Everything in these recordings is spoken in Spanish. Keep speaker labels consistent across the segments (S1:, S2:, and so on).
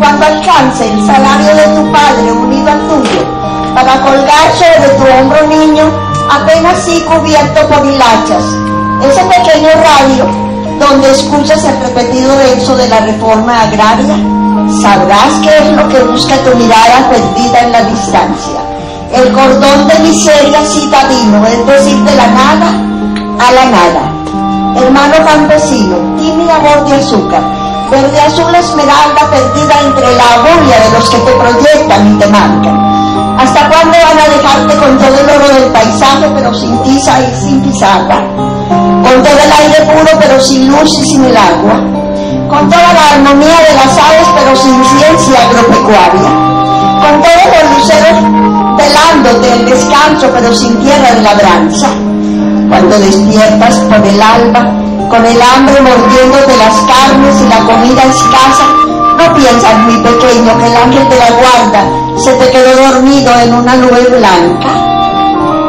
S1: cuando alcance el salario de tu padre unido al tuyo, para colgar sobre tu hombro niño, apenas sí cubierto por hilachas, ese pequeño radio donde escuchas el repetido verso de la reforma agraria, sabrás qué es lo que busca tu mirada perdida en la distancia. El cordón de miseria citadino, es decir, de la nada a la nada. Hermano campesino, tímida voz de azúcar, verde azul esmeralda perdida entre la agulla de los que te proyectan y te marcan. ¿Hasta cuándo van a dejarte con todo el oro del paisaje, pero sin tiza y sin pizarra? Con todo el aire puro, pero sin luz y sin el agua. Con toda la armonía de las aves, pero sin ciencia agropecuaria. Con todos los luceros velándote el descanso, pero sin tierra de labranza. Cuando despiertas por el alba, con el hambre mordiéndote las carnes y la comida escasa, no piensas, mi pequeño, que el ángel de la guarda se te quedó dormido en una nube blanca.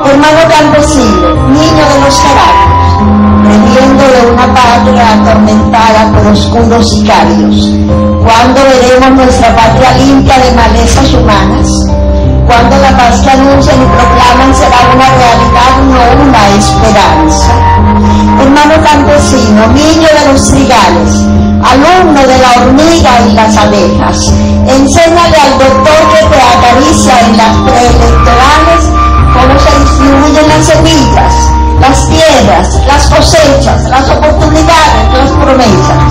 S1: Hermano campesino, niño de los caracos, previendo de una patria atormentada por oscuros sicarios. ¿Cuándo veremos nuestra patria limpia de malezas humanas? Cuando la paz que anuncian y proclaman será una realidad, no una esperanza. Hermano campesino, niño de los trigales, alumno de la hormiga y las abejas, enséñale al doctor que te acaricia en las preelectorales cómo se distribuyen las semillas, las tierras, las cosechas, las oportunidades, las promesas.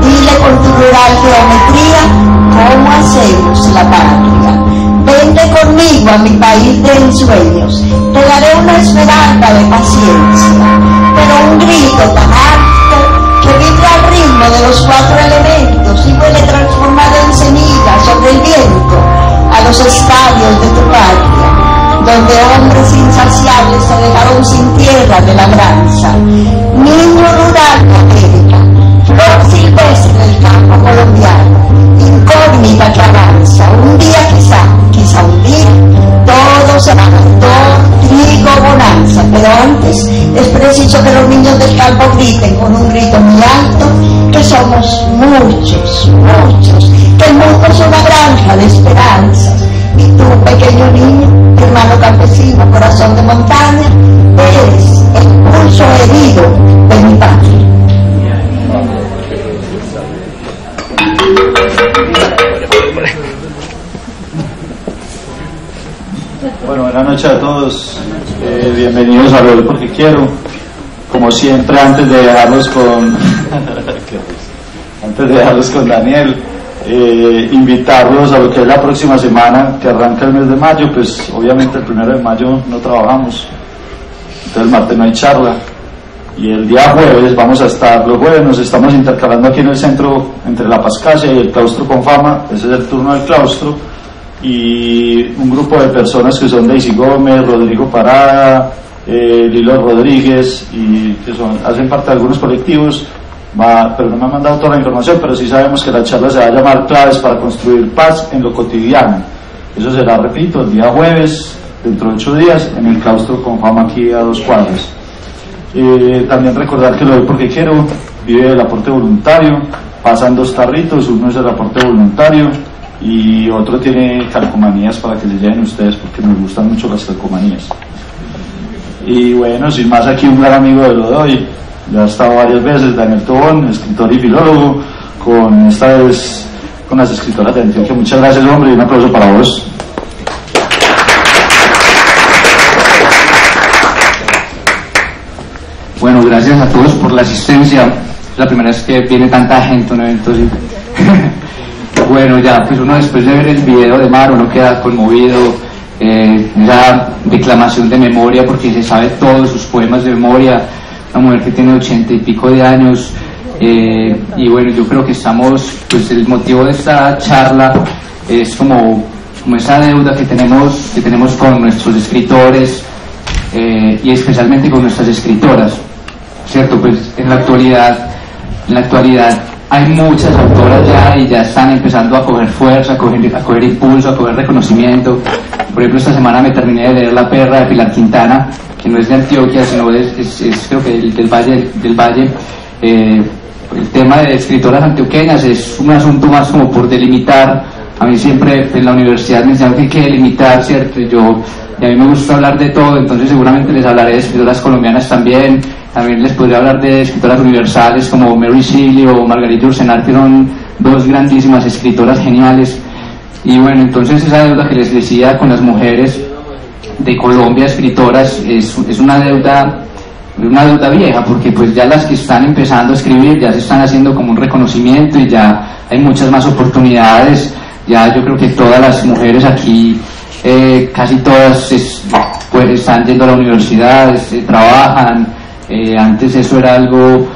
S1: Dile con tu geometría cómo hacemos la patria. Vente conmigo a mi país de ensueños, te daré una esperanza de paciencia, pero un grito tan alto que vibre al ritmo de los cuatro elementos y huele transformado en semilla sobre el viento a los estadios de tu patria, donde hombres insaciables se dejaron sin tierra de labranza. Niño rural
S2: siempre, antes de dejarlos con, antes de dejarlos con Daniel, eh, invitarlos a lo que es la próxima semana, que arranca el mes de mayo. Pues obviamente el primero de mayo no trabajamos, entonces el martes no hay charla. Y el día jueves vamos a estar, los jueves nos estamos intercalando aquí en el centro entre la Pascasia y el claustro con fama, ese es el turno del claustro y un grupo de personas que son Daisy Gómez, Rodrigo Parada, eh, Lilo Rodríguez y que son, hacen parte de algunos colectivos, va, pero no me han mandado toda la información, pero sí sabemos que la charla se va a llamar Claves para construir paz en lo cotidiano. Eso será, repito, el día jueves, dentro de ocho días, en el claustro con fama aquí a dos cuadras. Eh, también recordar que lo doy porque quiero, vive el aporte voluntario, pasan dos tarritos, uno es el aporte voluntario y otro tiene calcomanías para que les lleven ustedes porque me gustan mucho las calcomanías. Y bueno, sin más aquí un gran amigo de Lodoy, ya ha estado varias veces, Daniel Tobón, escritor y filólogo, con esta vez con las escritoras de Antioquia. Muchas gracias hombre y un aplauso para vos.
S3: Bueno, gracias a todos por la asistencia. Es la primera vez que viene tanta gente a un evento así. bueno, ya, pues uno después de ver el video de Mar, uno queda conmovido, eh, esa declamación de memoria, porque se sabe todos sus poemas de memoria, una mujer que tiene ochenta y pico de años, eh, y bueno, yo creo que estamos, pues el motivo de esta charla es como, como esa deuda que tenemos, que tenemos con nuestros escritores, eh, y especialmente con nuestras escritoras, ¿cierto? Pues en la actualidad, en la actualidad hay muchas autoras ya y ya están empezando a coger fuerza, a coger, a coger impulso, a coger reconocimiento. Por ejemplo, esta semana me terminé de leer La perra de Pilar Quintana, que no es de Antioquia, sino es, es, es creo que del, del Valle, del Valle eh, el tema de escritoras antioqueñas es un asunto más como por delimitar. A mí siempre en la universidad me enseñaron que hay que delimitar, ¿cierto? Yo, y a mí me gusta hablar de todo, entonces seguramente les hablaré de escritoras colombianas también. También les podría hablar de escritoras universales como Mary Shelley o Margarita Ursenar, que son dos grandísimas escritoras geniales. Y bueno, entonces esa deuda que les decía con las mujeres de Colombia, escritoras, es, es una deuda una deuda vieja porque pues ya las que están empezando a escribir ya se están haciendo como un reconocimiento y ya hay muchas más oportunidades ya yo creo que todas las mujeres aquí eh, casi todas pues, están yendo a la universidad eh, trabajan eh, antes eso era algo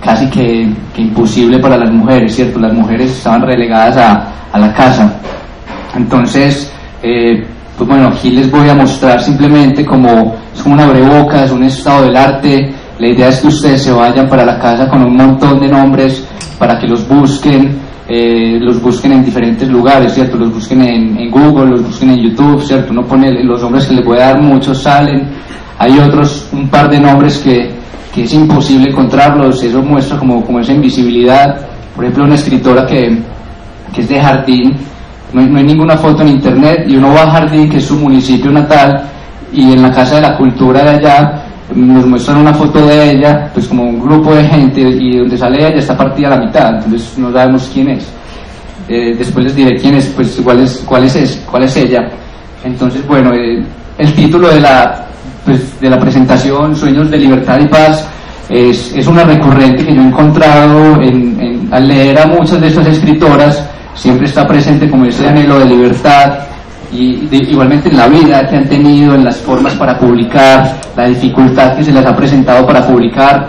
S3: casi que, imposible para las mujeres cierto las mujeres estaban relegadas a, la casa entonces pues bueno, aquí les voy a mostrar simplemente como es como una breboca, es un estado del arte. La idea es que ustedes se vayan para la casa con un montón de nombres para que los busquen, eh, los busquen en diferentes lugares, ¿cierto? Los busquen en, Google, los busquen en YouTube, ¿cierto? Uno pone los nombres que les voy a dar, muchos salen. Hay otros, un par de nombres que, que es imposible encontrarlos, eso muestra como, como esa invisibilidad. Por ejemplo, una escritora que, que es de Jardín, no hay, ninguna foto en internet y uno va a Jardín, que es su municipio natal, y en la Casa de la Cultura de allá nos muestran una foto de ella, pues como un grupo de gente, y donde sale ella está partida a la mitad, entonces no sabemos quién es. Eh, después les diré quién es, pues cuál es, cuál es, cuál es ella. Entonces, bueno, eh, el título de la, pues, de la presentación, Sueños de Libertad y Paz, es, es una recurrente que yo he encontrado en, al leer a muchas de estas escritoras, siempre está presente como ese anhelo de libertad y igualmente en la vida que han tenido, en las formas para publicar, la dificultad que se les ha presentado para publicar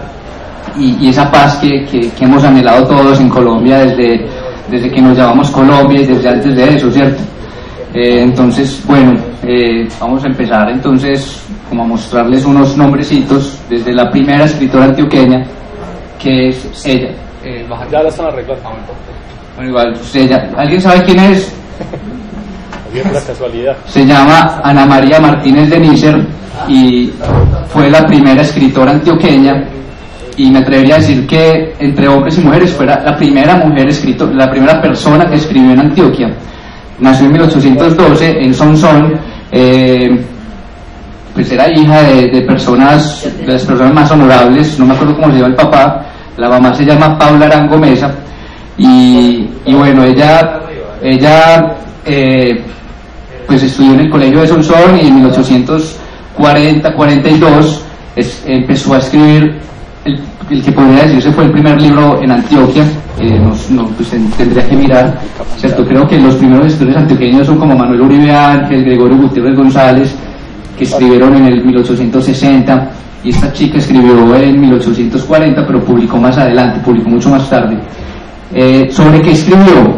S3: y, esa paz que, que, hemos anhelado todos en Colombia desde, desde que nos llamamos Colombia y desde antes de eso, ¿cierto? Eh, entonces, bueno, eh, vamos a empezar entonces como a mostrarles unos nombrecitos desde la primera escritora antioqueña que es ella.
S4: Eh, ya la están arreglando.
S3: Bueno, igual, usted ya, ¿alguien sabe quién es?
S4: la casualidad.
S3: Se llama Ana María Martínez de Nícer y fue la primera escritora antioqueña y me atrevería a decir que entre hombres y mujeres fue la primera mujer escritora, la primera persona que escribió en Antioquia. Nació en 1812 en Sonsón, eh, pues era hija de, personas, de las personas más honorables, no me acuerdo cómo se llama el papá, la mamá se llama Paula Arango Mesa y, bueno, ella, ella eh, pues estudió en el colegio de Sonsón y en 1840-42 empezó a escribir el, que podría decirse fue el primer libro en Antioquia, no, pues, tendría que mirar, ¿cierto? Creo que los primeros escritores antioqueños son como Manuel Uribe Ángel, Gregorio Gutiérrez González, que escribieron en el 1860 y esta chica escribió en 1840 pero publicó más adelante, publicó mucho más tarde. Eh, ¿Sobre qué escribió?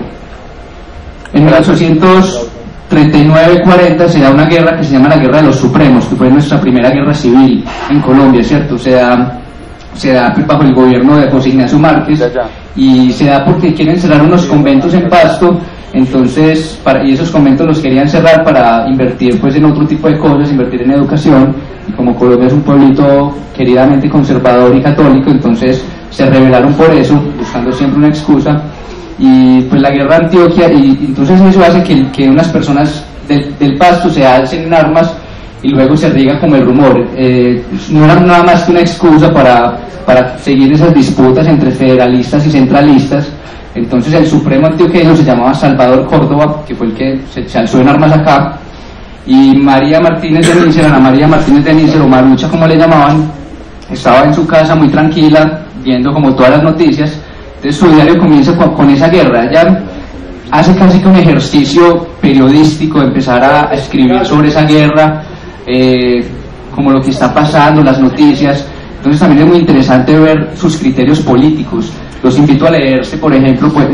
S3: En 1839-40 se da una guerra que se llama la Guerra de los Supremos, que fue nuestra primera guerra civil en Colombia, ¿cierto? Se da, se da bajo el gobierno de José Ignacio Márquez y se da porque quieren cerrar unos conventos en Pasto entonces, para, y esos conventos los querían cerrar para invertir pues en otro tipo de cosas, invertir en educación, como Colombia es un pueblito queridamente conservador y católico, entonces se rebelaron por eso, buscando siempre una excusa, y pues la guerra de Antioquia, y entonces eso hace que, que unas personas del, pasto se alcen en armas y luego se riega como el rumor. Eh, no era nada más que una excusa para, para seguir esas disputas entre federalistas y centralistas. Entonces el Supremo antioqueño se llamaba Salvador Córdoba, que fue el que se, alzó en armas acá, y María Martínez de Nícer, Ana María Martínez de Nícer, o Marucha como le llamaban, estaba en su casa muy tranquila, viendo como todas las noticias, entonces su diario comienza con, esa guerra, ella hace casi que un ejercicio periodístico, empezar a, escribir sobre esa guerra, eh, como lo que está pasando, las noticias, entonces también es muy interesante ver sus criterios políticos. Los invito a leerse, por ejemplo, pues,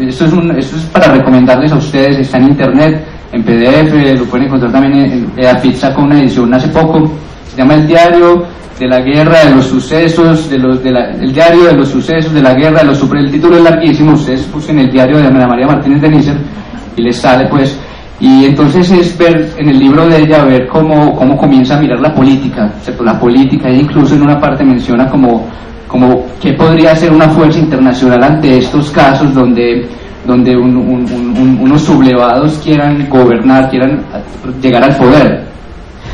S3: esto, es esto es para recomendarles a ustedes, está en internet, en PDF, lo pueden encontrar también en, en sacó una edición hace poco, se llama El Diario de la guerra, de los sucesos, de los, de el diario de los sucesos, de la guerra, de los el título es larguísimo, ustedes el diario de Ana María Martínez de Nícer y les sale pues, y entonces es ver en el libro de ella, ver cómo, cómo comienza a mirar la política, la política, ella incluso en una parte menciona como como qué podría ser una fuerza internacional ante estos casos donde, donde un- un- un- un- unos sublevados quieran gobernar, quieran llegar al poder.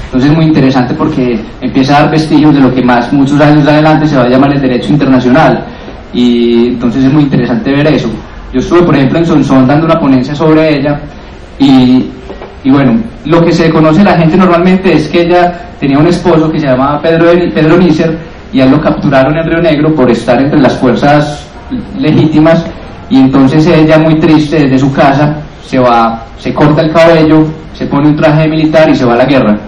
S3: Entonces es muy interesante porque empieza a dar vestigios de lo que más muchos años adelante se va a llamar el derecho internacional. Y entonces es muy interesante ver eso. Yo estuve, por ejemplo, en Sonsón dando una ponencia sobre ella y, bueno, lo que se conoce la gente normalmente es que ella tenía un esposo que se llamaba Pedro, Pedro Nícer y a él lo capturaron en Río Negro por estar entre las fuerzas legítimas y entonces ella muy triste desde su casa se va, se corta el cabello, se pone un traje militar y se va a la guerra.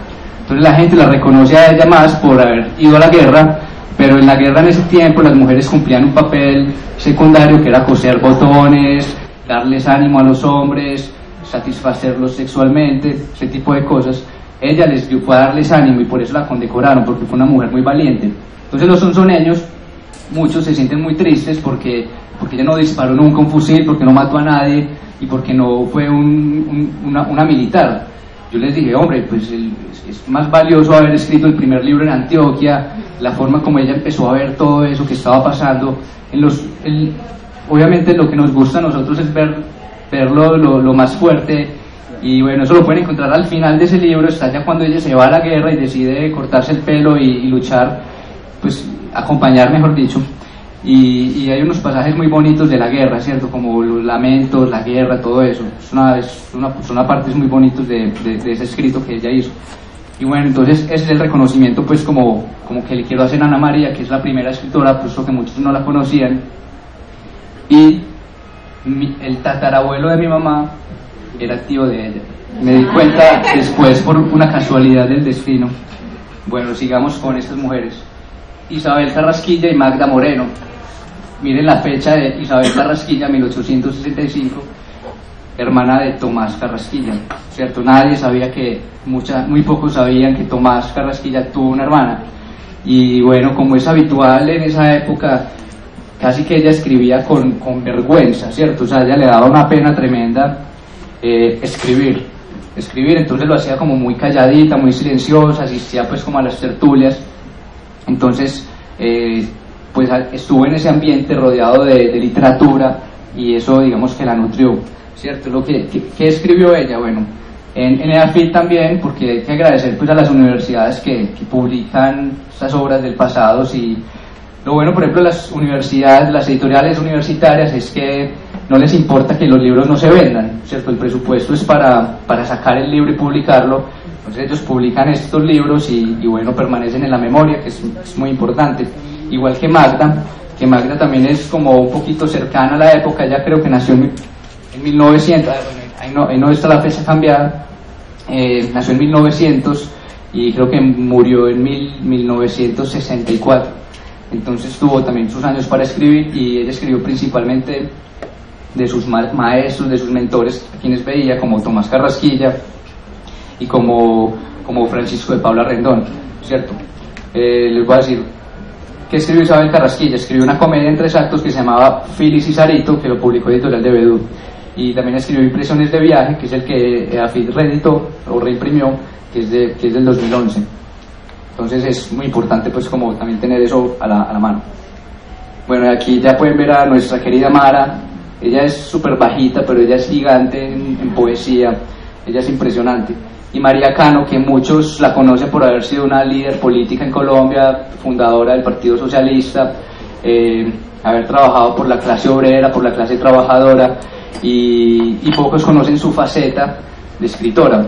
S3: Entonces la gente la reconoce a ella más por haber ido a la guerra, pero en la guerra en ese tiempo las mujeres cumplían un papel secundario que era coser botones, darles ánimo a los hombres, satisfacerlos sexualmente, ese tipo de cosas. Ella les dio, fue a darles ánimo y por eso la condecoraron, porque fue una mujer muy valiente. Entonces los sonsoneños, muchos se sienten muy tristes porque, porque ella no disparó nunca un fusil, porque no mató a nadie y porque no fue un- un- una, una militar. Yo les dije, hombre, pues el- es más valioso haber escrito el primer libro en Antioquia, la forma como ella empezó a ver todo eso que estaba pasando. En los, el- obviamente lo que nos gusta a nosotros es ver, verlo lo, más fuerte y bueno, eso lo pueden encontrar al final de ese libro, está ya cuando ella se va a la guerra y decide cortarse el pelo y, luchar, pues acompañar mejor dicho. Y, hay unos pasajes muy bonitos de la guerra, ¿cierto? Como los lamentos, la guerra, todo eso. Es una, es una, son partes muy bonitos de, de- de ese escrito que ella hizo. Y bueno, entonces ese es el reconocimiento pues como, como que le quiero hacer a Ana María, que es la primera escritora, puesto que muchos no la conocían. Y mi- el tatarabuelo de mi mamá era tío de ella. Me di cuenta después por una casualidad del destino. Bueno, sigamos con estas mujeres. Isabel Carrasquilla y Magda Moreno. Miren la fecha de Isabel Carrasquilla, 1865, hermana de Tomás Carrasquilla, ¿cierto? Nadie sabía que, mucha, muy pocos sabían que Tomás Carrasquilla tuvo una hermana. Y bueno, como es habitual en esa época, casi que ella escribía con, con vergüenza, ¿cierto? O sea, ella le daba una pena tremenda eh, escribir, escribir, entonces lo hacía como muy calladita, muy silenciosa, asistía pues como a las tertulias, entonces eh, pues estuvo en ese ambiente rodeado de, de literatura y eso digamos que la nutrió, ¿cierto? Lo que, que- que escribió ella, bueno, en, en EAFIT también, porque hay que agradecer pues a las universidades que, que publican estas obras del pasado, y lo bueno, por ejemplo, las universidades, las editoriales universitarias es que no les importa que los libros no se vendan, ¿cierto? El presupuesto es para, para sacar el libro y publicarlo, entonces ellos publican estos libros y, bueno, permanecen en la memoria, que es, muy importante. Igual que Magda, que Magda también es como un poquito cercana a la época, ya creo que nació en, en 1900, ah, bueno, ahí no, ahí no está la fecha cambiada, eh, nació en 1900 y creo que murió en mil- 1964. Entonces tuvo también sus años para escribir y ella escribió principalmente de sus ma- maestros, de sus mentores, a quienes veía como Tomás Carrasquilla y como, como Francisco de Paula Rendón, ¿cierto? Eh, les voy a decir, ¿qué escribió Isabel Carrasquilla? Escribió una comedia en tres actos que se llamaba Filis y Sarito, que lo publicó Editorial de Bedú. Y también escribió Impresiones de Viaje, que es el que AFID reeditó o reimprimió, que es, de, que es del 2011. Entonces es muy importante pues como también tener eso a la, a la mano. Bueno, aquí ya pueden ver a nuestra querida Mara. Ella es súper bajita, pero ella es gigante en, en poesía. Ella es impresionante. Y María Cano, que muchos la conocen por haber sido una líder política en Colombia, fundadora del Partido Socialista, eh, haber trabajado por la clase obrera, por la clase trabajadora, y, y pocos conocen su faceta de escritora.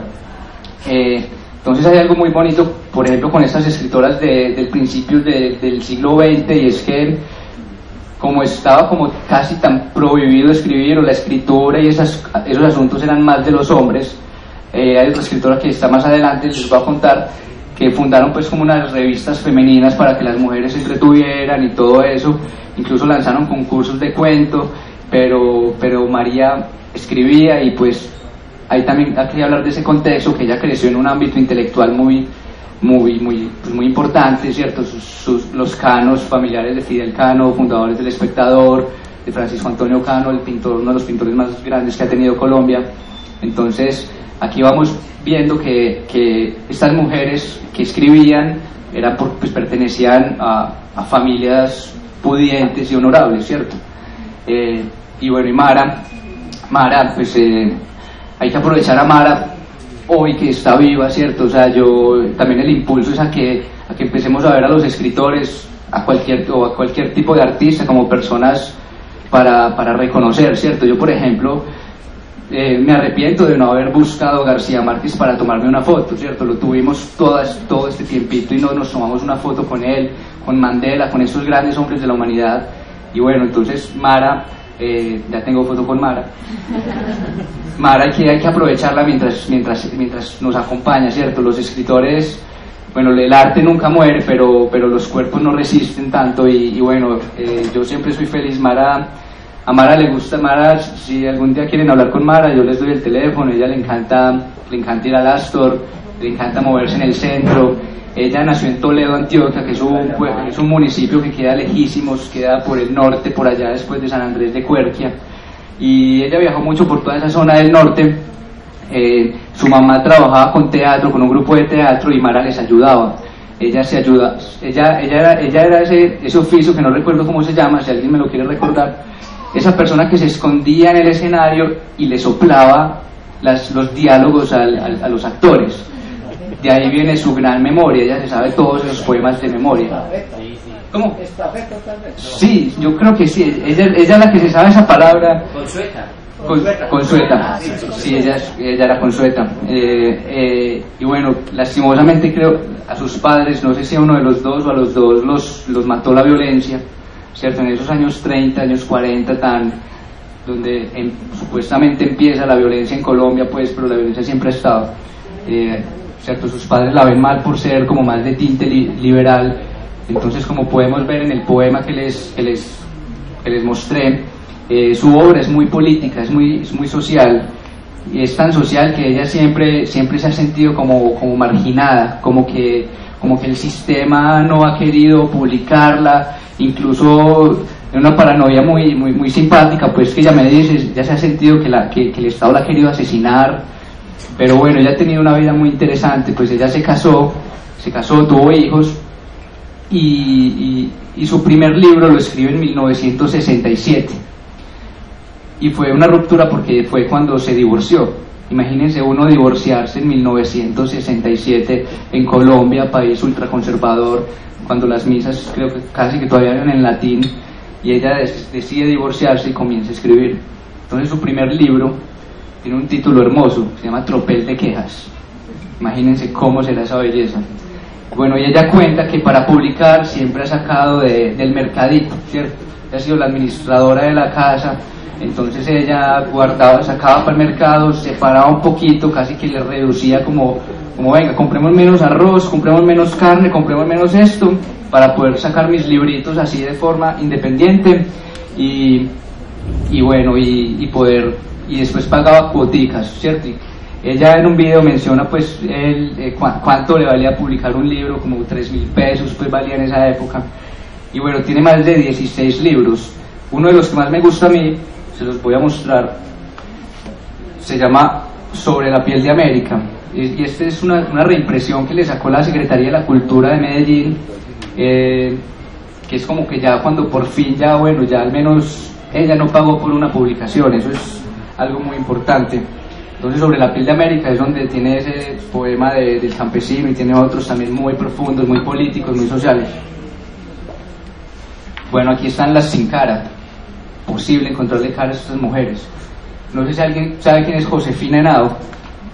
S3: Eh, entonces hay algo muy bonito, por ejemplo, con estas escritoras de, del principio de- del siglo XX, y es que como estaba como casi tan prohibido escribir, o la escritura y esas, esos asuntos eran más de los hombres, eh, hay otra escritora que está más adelante, les voy a contar, que fundaron pues como unas revistas femeninas para que las mujeres se entretuvieran y todo eso, incluso lanzaron concursos de cuento, pero, pero María escribía y pues ahí también hay que hablar de ese contexto, que ella creció en un ámbito intelectual muy, muy, muy, pues, muy importante, ¿cierto? Sus, sus- los canos familiares de Fidel Cano, fundadores del Espectador, de Francisco Antonio Cano, el pintor, uno de los pintores más grandes que ha tenido Colombia. Entonces, aquí vamos viendo que, que estas mujeres que escribían eran por- pues, pertenecían a, a familias pudientes y honorables, ¿cierto? Eh, y bueno, y Mara, Mara, pues eh, hay que aprovechar a Mara hoy que está viva, ¿cierto? O sea, yo también el impulso es a que, a que empecemos a ver a los escritores, a cualquier, o a cualquier tipo de artista como personas para, para reconocer, ¿cierto? Yo, por ejemplo, eh, me arrepiento de no haber buscado García Márquez para tomarme una foto, ¿cierto? Lo tuvimos todas, todo este tiempito y no nos tomamos una foto con él, con Mandela, con esos grandes hombres de la humanidad. Y bueno, entonces Mara, eh, ya tengo foto con Mara. Mara hay que, hay que aprovecharla mientras, mientras, mientras nos acompaña, ¿cierto? Los escritores, bueno, el arte nunca muere, pero, pero los cuerpos no resisten tanto y, y bueno, eh, yo siempre soy feliz. Mara, a Mara le gusta, Mara, si algún día quieren hablar con Mara, yo les doy el teléfono, ella le encanta, le encanta ir al Astor, le encanta moverse en el centro. Ella nació en Toledo, Antioquia, que es un, es un municipio que queda lejísimos, queda por el norte, por allá después de San Andrés de Cuerquia y ella viajó mucho por toda esa zona del norte. Eh, su mamá trabajaba con teatro, con un grupo de teatro y Mara les ayudaba. Ella se ayuda, ella, ella era, ella era ese, ese oficio que no recuerdo cómo se llama, si alguien me lo quiere recordar, esa persona que se escondía en el escenario y le soplaba las, los diálogos al- al- a los actores. De ahí viene su gran memoria, ella se sabe todos esos poemas de memoria. ¿Cómo? Sí, yo creo que sí. Ella, ella es la que se sabe esa palabra.
S5: Consueta.
S3: Con, Consueta. Sí, ella, ella era Consueta. Eh, eh, y bueno, lastimosamente creo a sus padres, no sé si a uno de los dos o a los dos los, los mató la violencia, ¿cierto? En esos años 30, años 40, tan donde em- supuestamente empieza la violencia en Colombia, pues, pero la violencia siempre ha estado. Eh, ¿cierto? Sus padres la ven mal por ser como más de tinte li- liberal. Entonces, como podemos ver en el poema que les, que les, que les mostré, eh, su obra es muy política, es muy, es muy social. Y es tan social que ella siempre, siempre se ha sentido como, como marginada, como que, como que el sistema no ha querido publicarla, incluso en una paranoia muy, muy, muy simpática, pues que ella me dice, ya se ha sentido que, la, que el Estado la ha querido asesinar, pero bueno, ella ha tenido una vida muy interesante, pues ella se casó, se casó, tuvo hijos, y, y- y su primer libro lo escribe en 1967. Y fue una ruptura porque fue cuando se divorció. Imagínense uno divorciarse en 1967 en Colombia, país ultraconservador, cuando las misas creo que casi que todavía eran en latín, y ella decide divorciarse y comienza a escribir. Entonces su primer libro tiene un título hermoso, se llama Tropel de Quejas. Imagínense cómo será esa belleza. Bueno, y ella cuenta que para publicar siempre ha sacado de- del mercadito, ¿cierto? Ella ha sido la administradora de la casa, entonces ella guardaba, sacaba para el mercado, separaba un poquito, casi que le reducía como, como venga, compremos menos arroz, compremos menos carne, compremos menos esto, para poder sacar mis libritos así de forma independiente y, y bueno, y, y poder, y después pagaba cuoticas, ¿cierto? Y ella en un video menciona pues el, eh, cua- cuánto le valía publicar un libro, como 3 mil pesos pues valía en esa época. Y bueno, tiene más de 16 libros. Uno de los que más me gusta a mí, se los voy a mostrar, se llama Sobre la piel de América. Y esta es una, una reimpresión que le sacó la Secretaría de la Cultura de Medellín, eh, que es como que ya cuando por fin ya, bueno, ya al menos ella no pagó por una publicación, eso es algo muy importante. Entonces sobre la piel de América es donde tiene ese poema de- del campesino y tiene otros también muy profundos, muy políticos, muy sociales. Bueno, aquí están las sin cara. Posible encontrarle cara a estas mujeres. No sé si alguien sabe quién es Josefina Henao,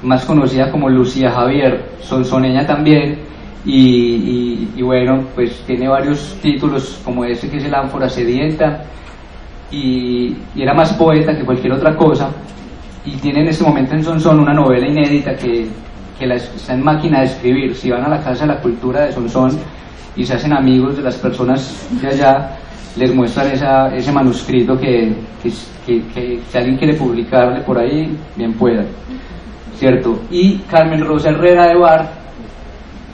S3: más conocida como Lucía Javier, sonsoneña también, y, y- y bueno, pues tiene varios títulos como este que es el ánfora sedienta, y, y era más poeta que cualquier otra cosa, y tiene en este momento en Sonsón una novela inédita que, que la, es- está en máquina de escribir. Si van a la Casa de la Cultura de Sonsón y se hacen amigos de las personas de allá, les muestran esa, ese manuscrito que, que- que si alguien quiere publicarle por ahí, bien pueda. ¿Cierto? Y Carmen Rosa Herrera de Bar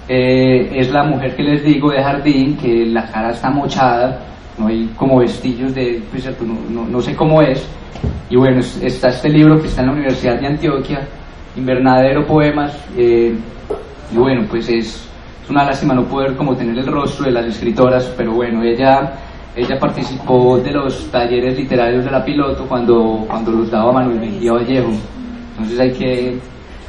S3: eh, es la mujer que les digo de jardín, que la cara está mochada, no hay como vestillos de, pues, no, no- no sé cómo es. Y bueno, es- está este libro que está en la Universidad de Antioquia, Invernadero Poemas, eh, y bueno, pues es, es una lástima no poder como tener el rostro de las escritoras, pero bueno, ella ella participó de los talleres literarios de la piloto cuando, cuando los daba Manuel Mejía Vallejo. Entonces hay que,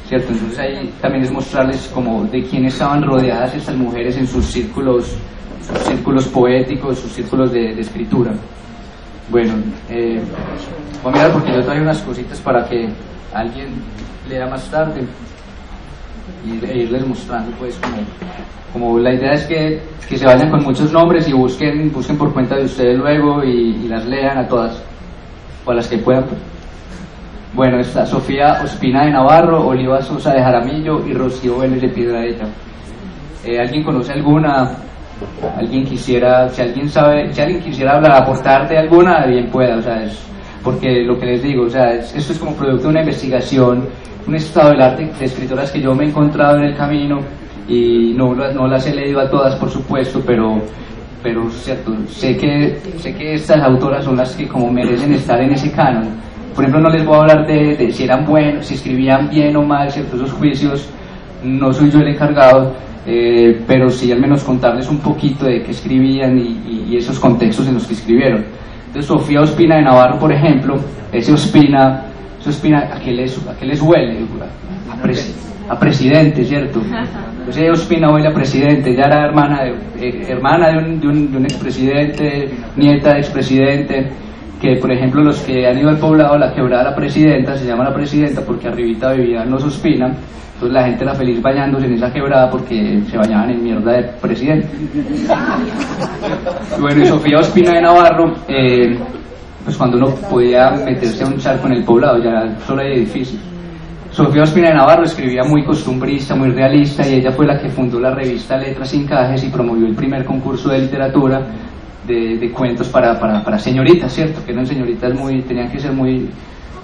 S3: ¿cierto? Entonces ahí también es mostrarles como de quién estaban rodeadas estas mujeres en sus círculos, sus círculos poéticos, sus círculos de, de escritura. Bueno, eh, voy a mirar porque yo traje unas cositas para que alguien lea más tarde y e irles mostrando pues como, como la idea es que, que se vayan con muchos nombres y busquen, busquen por cuenta de ustedes luego y, y las lean a todas o a las que puedan. Bueno, está Sofía Ospina de Navarro, Oliva Sosa de Jaramillo y Rocío Vélez de Piedraeta. Eh, ¿Alguien conoce alguna? ¿Alguien quisiera, si alguien sabe, si alguien quisiera hablar, aportarte alguna, bien pueda, o sea, es, porque lo que les digo, o sea, es- esto es como producto de una investigación, un estado del arte de escritoras que yo me he encontrado en el camino y no, no las he leído a todas, por supuesto, pero pero sé que sé que estas autoras son las que como merecen estar en ese canon. Por ejemplo, no les voy a hablar de, de si eran buenos, si escribían bien o mal, cierto, esos juicios, no soy yo el encargado, eh, pero sí al menos contarles un poquito de qué escribían y, esos contextos en los que escribieron. Entonces, Sofía Ospina de Navarro, por ejemplo, ese Ospina, ese Ospina, ¿a qué les, a qué les huele? A, presi- a presidente, ¿cierto? Entonces, Ospina huele a presidente, ya era hermana de, eh, hermana de un, de, un, de un expresidente, nieta de expresidente, que por ejemplo los que han ido al poblado, la quebrada la presidenta, se llama la presidenta porque arribita vivían los Ospina, entonces la gente era feliz bañándose en esa quebrada porque se bañaban en mierda de presidente. Bueno, y Sofía Ospina de Navarro, eh, pues cuando uno podía meterse a un charco en el poblado, ya solo hay edificios. Sofía Ospina de Navarro escribía muy costumbrista, muy realista, y ella fue la que fundó la revista Letras sin Cajes y promovió el primer concurso de literatura de, de cuentos para, para, para señoritas, ¿cierto? Que eran señoritas muy, tenían que ser muy,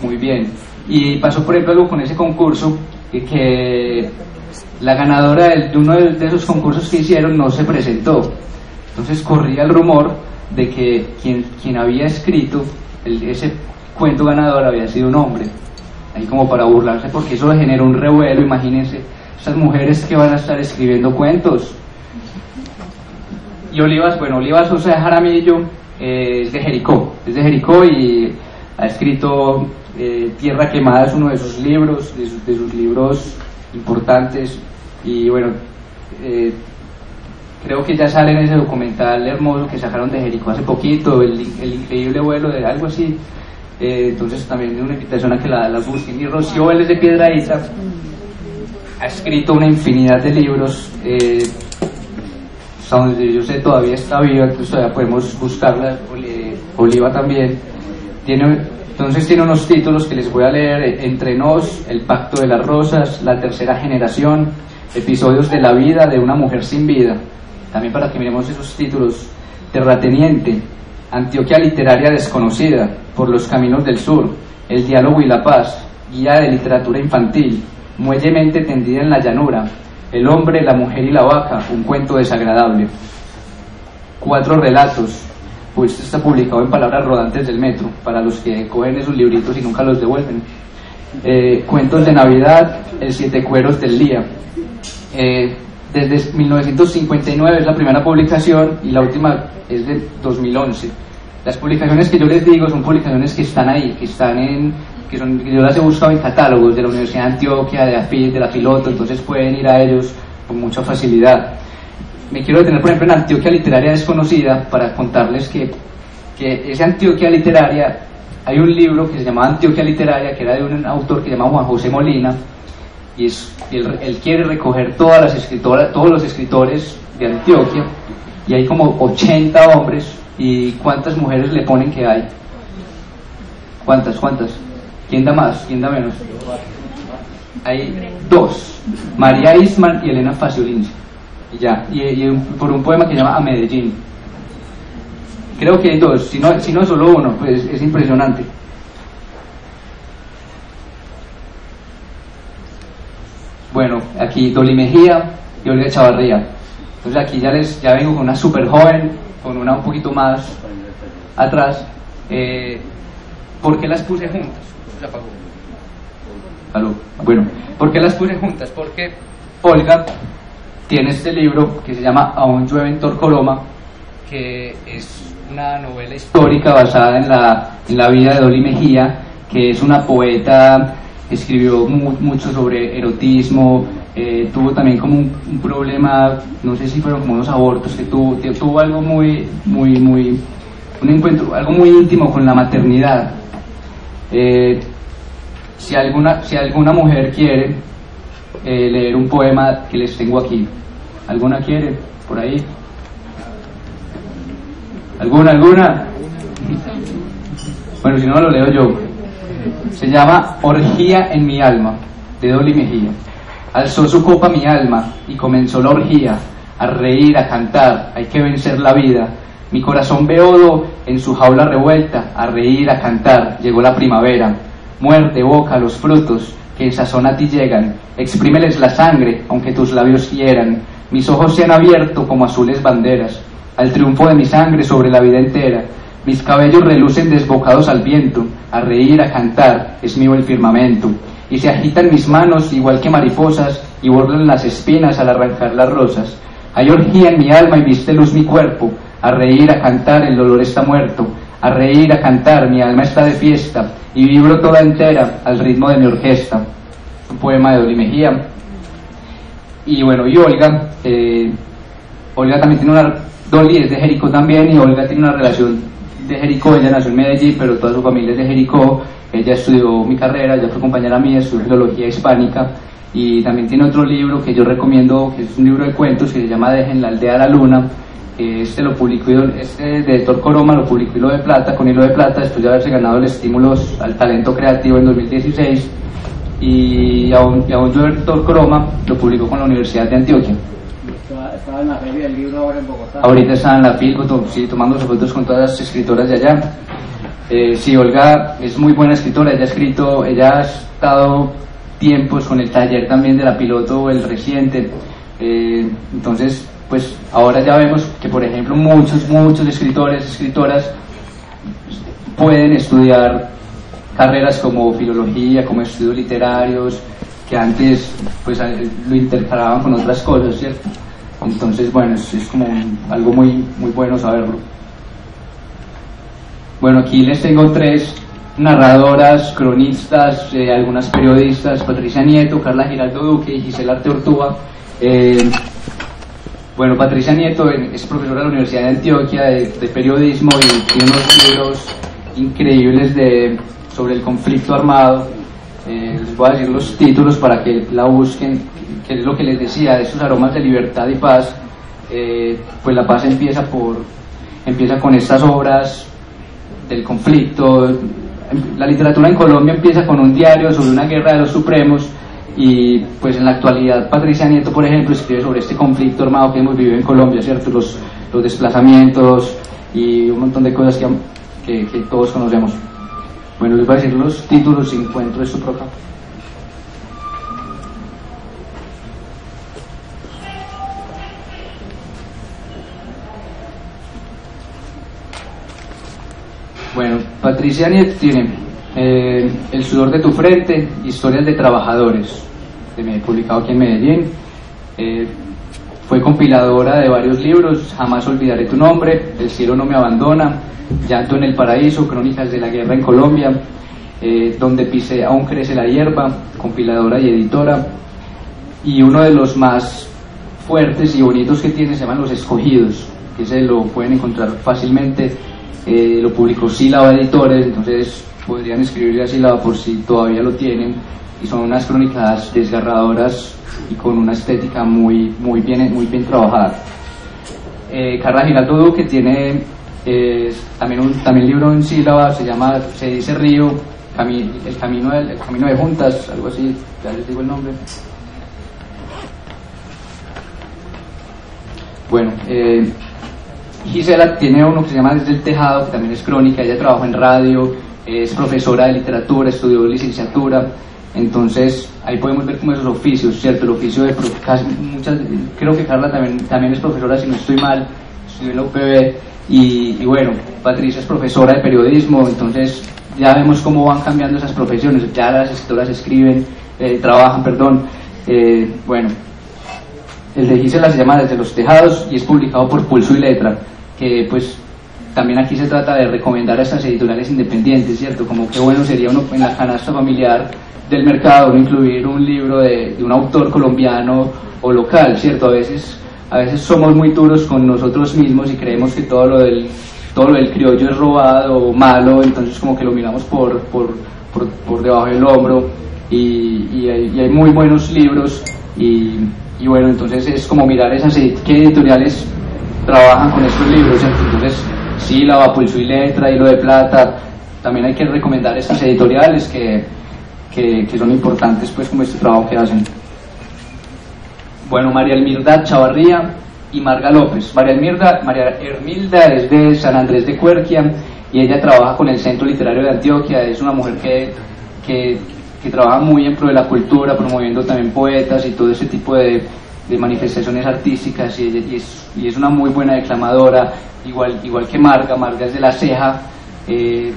S3: muy bien. Y pasó, por ejemplo, algo con ese concurso, que, la ganadora de uno de, esos concursos que hicieron no se presentó. Entonces corría el rumor de que quien, quien había escrito el- ese cuento ganador había sido un hombre. Ahí como para burlarse, porque eso generó un revuelo, imagínense, esas mujeres que van a estar escribiendo cuentos. Y Olivas, bueno, Olivas Sosa Jaramillo eh, es de Jericó, es de Jericó y ha escrito eh, Tierra Quemada, es uno de sus libros, de sus, de sus libros importantes. Y bueno, eh, creo que ya sale en ese documental hermoso que sacaron de Jericó hace poquito, el, el increíble vuelo de algo así. Eh, entonces también una invitación a que la, la busquen. Y Rocío Vélez de Piedraíta ha escrito una infinidad de libros. Eh, donde yo sé todavía está viva, entonces todavía podemos buscarla. Oli- Oliva también. Tiene, entonces tiene unos títulos que les voy a leer. eh, Entre nos, El Pacto de las Rosas, La Tercera Generación, Episodios de la Vida de una Mujer sin Vida. También para que miremos esos títulos. Terrateniente, Antioquia Literaria Desconocida, Por los Caminos del Sur, El Diálogo y la Paz, Guía de Literatura Infantil, Muellemente Tendida en la Llanura, El Hombre, la Mujer y la Vaca, un cuento desagradable. Cuatro relatos, pues está publicado en Palabras Rodantes del Metro, para los que cogen esos libritos y nunca los devuelven. Eh, cuentos de Navidad, El Siete Cueros del Día. Eh, desde 1959 es la primera publicación y la última es de 2011. Las publicaciones que yo les digo son publicaciones que están ahí, que están en, que son, que yo las he buscado en catálogos de la Universidad de Antioquia, de AFIT, de la Piloto, entonces pueden ir a ellos con mucha facilidad. Me quiero detener, por ejemplo, en Antioquia Literaria Desconocida para contarles que, que esa Antioquia Literaria, hay un libro que se llama Antioquia Literaria, que era de un autor que se llama Juan José Molina, y es, él, él quiere recoger todas las escritoras, todos los escritores de Antioquia, y hay como 80 hombres, y ¿cuántas mujeres le ponen que hay? ¿Cuántas? ¿Cuántas? ¿Quién da más? ¿Quién da menos? Hay dos, María Isman y Elena Faciolini. Y ya, y, por un poema que se llama A Medellín. Creo que hay dos, si no, si no solo uno, pues es impresionante. Bueno, aquí Dolly Mejía y Olga Chavarría. Entonces aquí ya les ya vengo con una super joven, con una un poquito más atrás. Eh, ¿Por qué las puse juntas? Se. Bueno, ¿por qué las puse juntas? Porque Olga tiene este libro que se llama Aún llueve en Torcoloma, que es una novela histórica basada en la, en la vida de Dolly Mejía, que es una poeta escribió mu- mucho sobre erotismo, eh, tuvo también como un, problema, no sé si fueron como unos abortos que tuvo, tuvo algo muy, muy, muy, un encuentro, algo muy íntimo con la maternidad. Eh, si alguna, si alguna mujer quiere eh, leer un poema que les tengo aquí, ¿alguna quiere? Por ahí. ¿Alguna, alguna? Bueno, si no lo leo yo. Se llama Orgía en mi alma, de Dolly Mejía. Alzó su copa mi alma y comenzó la orgía, a reír, a cantar, hay que vencer la vida. Mi corazón beodo en su jaula revuelta, a reír, a cantar, llegó la primavera. Muerte, boca, los frutos que sazón a ti llegan, exprímeles la sangre, aunque tus labios quieran. Mis ojos se han abierto como azules banderas, al triunfo de mi sangre sobre la vida entera. Mis cabellos relucen desbocados al viento, a reír, a cantar, es mío el firmamento. Y se agitan mis manos igual que mariposas, y borran las espinas al arrancar las rosas. Hay orgía en mi alma y viste luz mi cuerpo, a reír, a cantar, el dolor está muerto. A reír, a cantar, mi alma está de fiesta, y vibro toda entera al ritmo de mi orquesta. Un poema de Dolly Mejía. Y bueno, y Olga, eh, Olga también tiene una, Dolly es de Jericó también y Olga tiene una relación de Jericó, ella nació en Medellín, pero toda su familia es de Jericó, ella estudió mi carrera, ella fue compañera mía, estudió filología hispánica y también tiene otro libro que yo recomiendo, que es un libro de cuentos que se llama Dejen la aldea a la luna, este lo publicó, este de Héctor Coroma lo publicó Hilo de Plata, con Hilo de Plata, después de haberse ganado el estímulo al talento creativo en 2016 y aún, y aún yo Héctor Coroma lo publicó con la Universidad de Antioquia.
S5: Estaba, en la feria del libro ahora en Bogotá.
S3: Ahorita está en la to- sí, tomando fotos con todas las escritoras de allá. Eh, sí, Olga es muy buena escritora, ella ha escrito, ella ha estado tiempos con el taller también de la piloto, el reciente. Eh, entonces, pues ahora ya vemos que, por ejemplo, muchos, muchos escritores, escritoras pueden estudiar carreras como filología, como estudios literarios, que antes pues lo intercalaban con otras cosas, ¿cierto? Entonces, bueno, es, es como algo muy, muy bueno saberlo. Bueno, aquí les tengo tres narradoras, cronistas, eh, algunas periodistas, Patricia Nieto, Carla Giraldo Duque y Gisela Arte Ortúa. Eh, bueno, Patricia Nieto es profesora de la Universidad de Antioquia de, de periodismo y tiene unos libros increíbles de, sobre el conflicto armado. Eh, les voy a decir los títulos para que la busquen, que es lo que les decía, de esos aromas de libertad y paz. Eh, pues la paz empieza por empieza con estas obras del conflicto. La literatura en Colombia empieza con un diario sobre una guerra de los supremos y pues en la actualidad Patricia Nieto, por ejemplo, escribe sobre este conflicto armado que hemos vivido en Colombia, ¿cierto? Los, los desplazamientos y un montón de cosas que, que, que todos conocemos. Bueno, les voy a decir los títulos si encuentro esto por acá. Bueno, Patricia Nieto tiene eh, El sudor de tu frente, Historias de trabajadores, me he publicado aquí en Medellín. Eh, fue compiladora de varios libros, Jamás olvidaré tu nombre, El cielo no me abandona, Llanto en el paraíso, Crónicas de la guerra en Colombia, eh, Donde pise aún crece la hierba, compiladora y editora. Y uno de los más fuertes y bonitos que tiene se llaman Los Escogidos, que se lo pueden encontrar fácilmente. Eh, lo publicó Sílaba Editores, entonces podrían escribirle a Sílaba por si todavía lo tienen. Y son unas crónicas desgarradoras y con una estética muy, muy, bien, muy bien trabajada. Eh, Carla Giraldo Duque tiene eh, también un también libro en sílaba, se llama Se dice Río, Cami- el, camino de, el camino de juntas, algo así, ya les digo el nombre. Bueno, eh, Gisela tiene uno que se llama Desde el Tejado, que también es crónica, ella trabaja en radio, es profesora de literatura, estudió licenciatura, entonces ahí podemos ver como esos oficios, ¿cierto? El oficio de casi muchas, creo que Carla también, también es profesora, si no estoy mal, estudió en la UPB, y, y bueno, Patricia es profesora de periodismo, entonces ya vemos cómo van cambiando esas profesiones, ya las escritoras escriben, eh, trabajan, perdón, eh, bueno, el de Gisela se llama Desde los Tejados y es publicado por Pulso y Letra, que pues también aquí se trata de recomendar a estas editoriales independientes, ¿cierto? Como qué bueno sería uno en la canasta familiar del mercado incluir un libro de, de un autor colombiano o local, ¿cierto? A veces, a veces somos muy duros con nosotros mismos y creemos que todo lo del, todo lo del criollo es robado o malo, entonces como que lo miramos por, por, por, por debajo del hombro y, y hay, y hay muy buenos libros y, y bueno, entonces es como mirar esas qué editoriales trabajan con estos libros, ¿cierto? Entonces, Sílaba, Pulso y Letra, Hilo de Plata, también hay que recomendar estas editoriales que, que, que son importantes pues como este trabajo que hacen. Bueno, María Elmirda Chavarría y Marga López. María Elmirda, María Hermilda es de San Andrés de Cuerquia y ella trabaja con el Centro Literario de Antioquia. Es una mujer que, que, que trabaja muy en pro de la cultura, promoviendo también poetas y todo ese tipo de, de manifestaciones artísticas y, y es, y es una muy buena declamadora, igual, igual que Marga. Marga es de La Ceja. eh,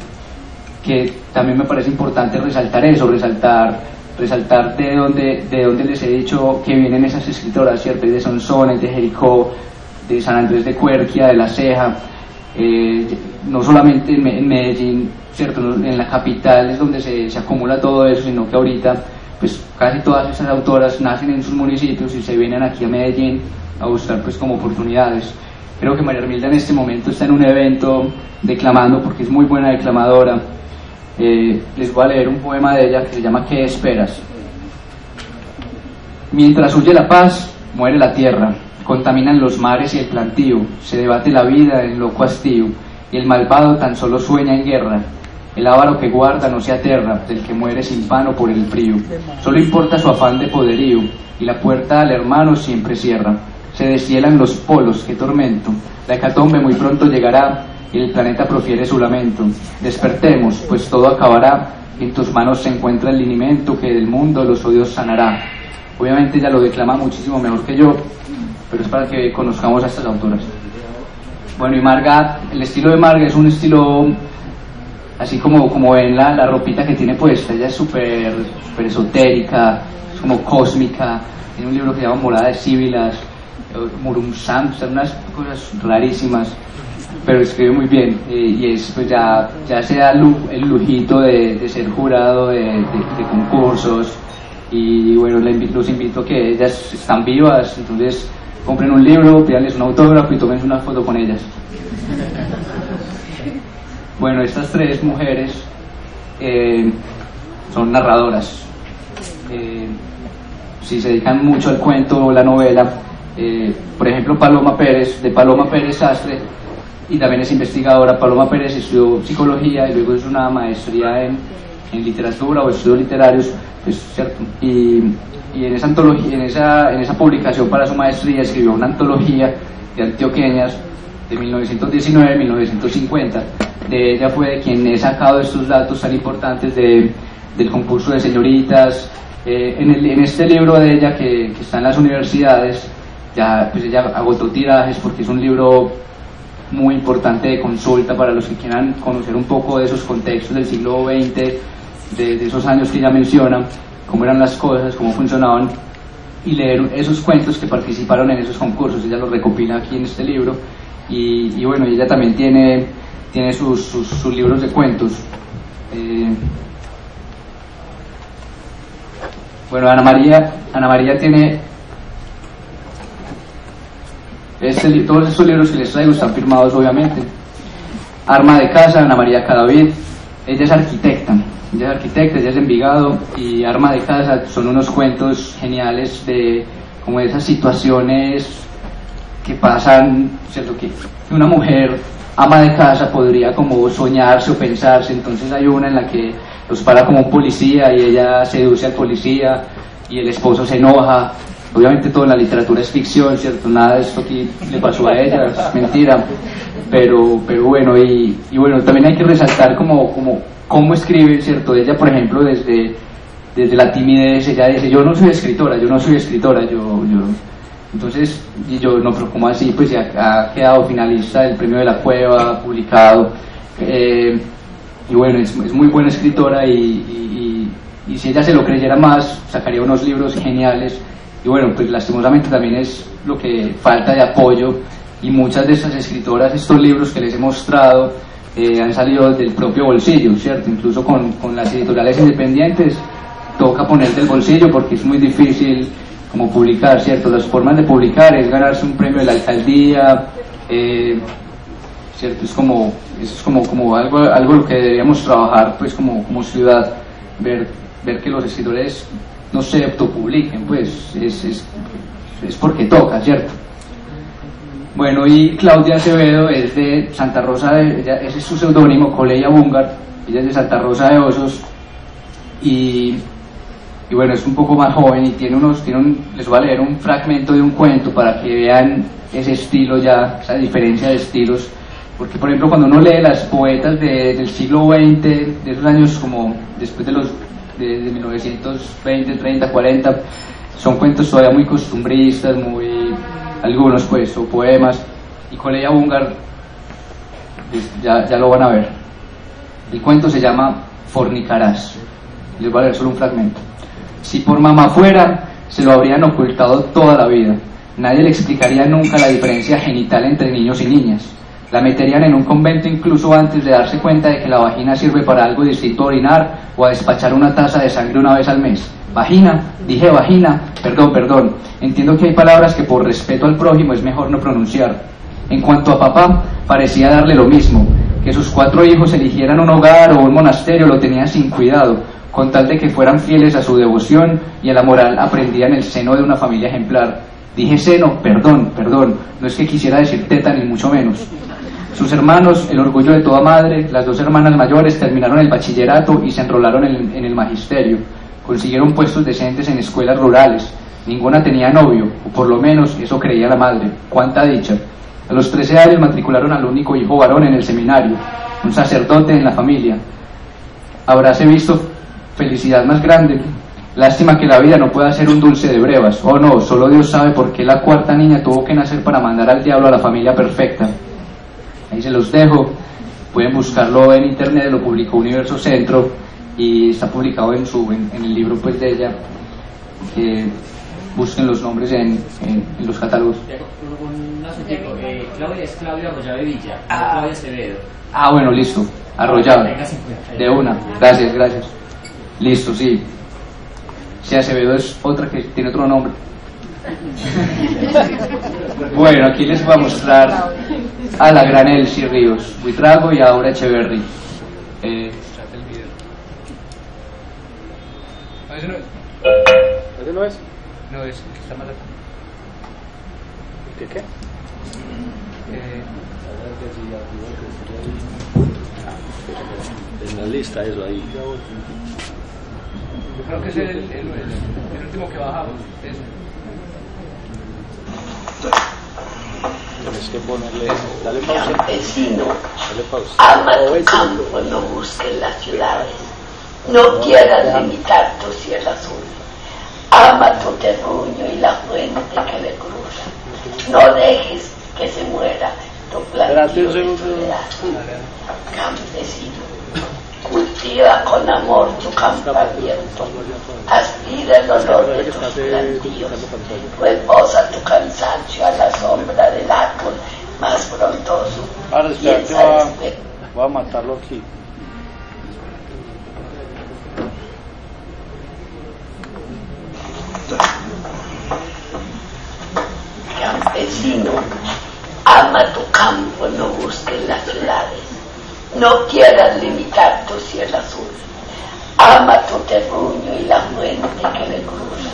S3: que también me parece importante resaltar eso, resaltar, resaltar de dónde, de dónde les he dicho que vienen esas escritoras, ¿cierto? De Sonsones, de Jericó, de San Andrés de Cuerquia, de La Ceja, eh, no solamente en, Me- en Medellín, ¿cierto? En la capital es donde se, se acumula todo eso, sino que ahorita, pues casi todas esas autoras nacen en sus municipios y se vienen aquí a Medellín a buscar pues como oportunidades. Creo que María Hermilda en este momento está en un evento declamando porque es muy buena declamadora. Eh, les voy a leer un poema de ella que se llama ¿Qué esperas? Mientras huye la paz, muere la tierra, contaminan los mares y el plantío, se debate la vida en loco hastío, y el malvado tan solo sueña en guerra. El avaro que guarda no se aterra, del que muere sin pan o por el frío. Solo importa su afán de poderío, y la puerta al hermano siempre cierra. Se deshielan los polos, qué tormento. La hecatombe muy pronto llegará, y el planeta profiere su lamento. Despertemos, pues todo acabará, en tus manos se encuentra el linimento que del mundo los odios sanará. Obviamente ella lo declama muchísimo mejor que yo, pero es para que conozcamos a estas autoras. Bueno, y Marga, el estilo de Marga es un estilo así como, como ven la, la ropita que tiene puesta, ella es súper esotérica, es como cósmica, tiene un libro que se llama Morada de Síbilas, eh, Murum Sam, son unas cosas rarísimas, pero escribe muy bien eh, y es pues ya, ya se da el lujito de, de ser jurado de, de- de concursos y bueno, los invito a que ellas están vivas, entonces compren un libro, pídanles un autógrafo y tomen una foto con ellas. Bueno, estas tres mujeres eh, son narradoras. Eh, si se dedican mucho al cuento o la novela, eh, por ejemplo Paloma Pérez, de Paloma Pérez Sastre, y también es investigadora. Paloma Pérez estudió psicología y luego es una maestría en, en literatura o estudios literarios, pues, ¿cierto? Y, y en esa antología, en esa, en esa publicación para su maestría escribió una antología de antioqueñas de 1919-1950. De ella fue de quien he sacado estos datos tan importantes de, del concurso de señoritas. Eh, en, el- en este libro de ella que, que está en las universidades, ya pues ella agotó tirajes porque es un libro muy importante de consulta para los que quieran conocer un poco de esos contextos del siglo XX, de, de esos años que ella menciona, cómo eran las cosas, cómo funcionaban, y leer esos cuentos que participaron en esos concursos. Ella los recopila aquí en este libro, y, y bueno, ella también tiene, tiene sus, sus, sus libros de cuentos. Eh, bueno, Ana María, Ana María tiene este, todos estos libros que les traigo están firmados, obviamente. Arma de casa, Ana María Cadavid. Ella es arquitecta. Ella es arquitecta, ella es de Envigado. Y Arma de casa son unos cuentos geniales de como esas situaciones que pasan, ¿cierto? Que una mujer ama de casa podría como soñarse o pensarse. Entonces hay una en la que los para como un policía y ella seduce al policía y el esposo se enoja. Obviamente toda la literatura es ficción, ¿cierto? Nada de esto aquí le pasó a ella, es mentira. Pero, pero bueno, y, y bueno, también hay que resaltar como, como cómo escribe, ¿cierto? Ella, por ejemplo, desde, desde la timidez, ella dice, yo no soy escritora, yo no soy escritora, yo, yo entonces, y yo, no, pero como así, pues ya ha quedado finalista del premio de la cueva, publicado. eh, y bueno, es, es muy buena escritora y, y- y- y si ella se lo creyera más, sacaría unos libros geniales. Y bueno, pues lastimosamente también es lo que falta de apoyo y muchas de estas escritoras, estos libros que les he mostrado, eh, han salido del propio bolsillo, ¿cierto? Incluso con, con las editoriales independientes toca poner del bolsillo porque es muy difícil como publicar, ¿cierto? Las formas de publicar es ganarse un premio de la alcaldía, eh, ¿cierto? Es como, eso es como, como algo, algo lo que deberíamos trabajar pues como, como ciudad, ver, ver que los escritores no se autopubliquen, pues es, es, es porque toca, ¿cierto? Bueno, y Claudia Acevedo es de Santa Rosa, de, ella- ese es su seudónimo, Coleya Bungar, ella es de Santa Rosa de Osos, y, y bueno, es un poco más joven y tiene unos, tiene un, les voy a leer un fragmento de un cuento para que vean ese estilo ya, esa diferencia de estilos, porque por ejemplo cuando uno lee las poetas de- del siglo XX, de esos años como después de los de, de 1920, 30, 40, son cuentos todavía muy costumbristas, muy algunos pues, o poemas, y Coleya Bungar, pues, ya, ya lo van a ver. El cuento se llama Fornicarás. Les voy a leer solo un fragmento. Si por mamá fuera, se lo habrían ocultado toda la vida. Nadie le explicaría nunca la diferencia genital entre niños y niñas. La meterían en un convento incluso antes de darse cuenta de que la vagina sirve para algo distinto a orinar o a despachar una taza de sangre una vez al mes. Vagina, dije vagina, perdón, perdón. Entiendo que hay palabras que por respeto al prójimo es mejor no pronunciar. En cuanto a papá, parecía darle lo mismo. Que sus cuatro hijos eligieran un hogar o un monasterio lo tenía sin cuidado, con tal de que fueran fieles a su devoción y a la moral aprendida en el seno de una familia ejemplar. Dije seno, perdón, perdón, no es que quisiera decir teta ni mucho menos. Sus hermanos, el orgullo de toda madre, las dos hermanas mayores terminaron el bachillerato y se enrolaron en, en el magisterio. Consiguieron puestos decentes en escuelas rurales. Ninguna tenía novio, o por lo menos eso creía la madre. Cuánta dicha. A los 13 años matricularon al único hijo varón en el seminario, un sacerdote en la familia. Habráse visto felicidad más grande. Lástima que la vida no pueda ser un dulce de brevas. Oh no, solo Dios sabe por qué la cuarta niña tuvo que nacer para mandar al diablo a la familia perfecta. Ahí se los dejo. Pueden buscarlo en internet, lo publicó Universo Centro y está publicado en su en, en el libro pues de ella. Que busquen los nombres en, en- en los catálogos.
S5: Un asuntico. Eh, Claudia es Claudia Arroyave Villa, no Claudia Acevedo.
S3: Ah, bueno, listo.
S5: Cuenta.
S3: De una. Gracias, gracias. Listo, sí. Si Acevedo es otra que tiene otro nombre. Bueno, aquí les voy a mostrar a la gran Elsie Ríos, Buitrago y Aura Echeverry. Eh, ¿Ese no es?
S6: ¿Ese no es?
S3: No, es que está mal acá.
S6: ¿Qué qué?
S3: Eh,
S6: En la lista, eso ahí.
S3: Creo que es el, el- el- el último que bajamos. ese.
S6: Tienes que ponerle. Dale pausa.
S7: Campesino,
S6: Dale pausa.
S7: ama tu campo, no busques las ciudades. No quieras limitar tu cielo azul. Ama tu terruño y la fuente que le cruza. No dejes que se muera tu
S6: Espérate
S7: plantío
S6: un
S7: de
S6: segundo.
S7: soledad. Campesino, cultiva con amor tu campo abierto. Aspira el olor de tus plantíos. Reposa tu cansancio a la sombra del árbol más frondoso.
S6: Ahora espérate. Voy a matarlo aquí.
S7: Campesino, ama tu campo, no busques las ciudades. No quieras limitar tu cielo azul. Ama tu terruño y la fuente que le cruza.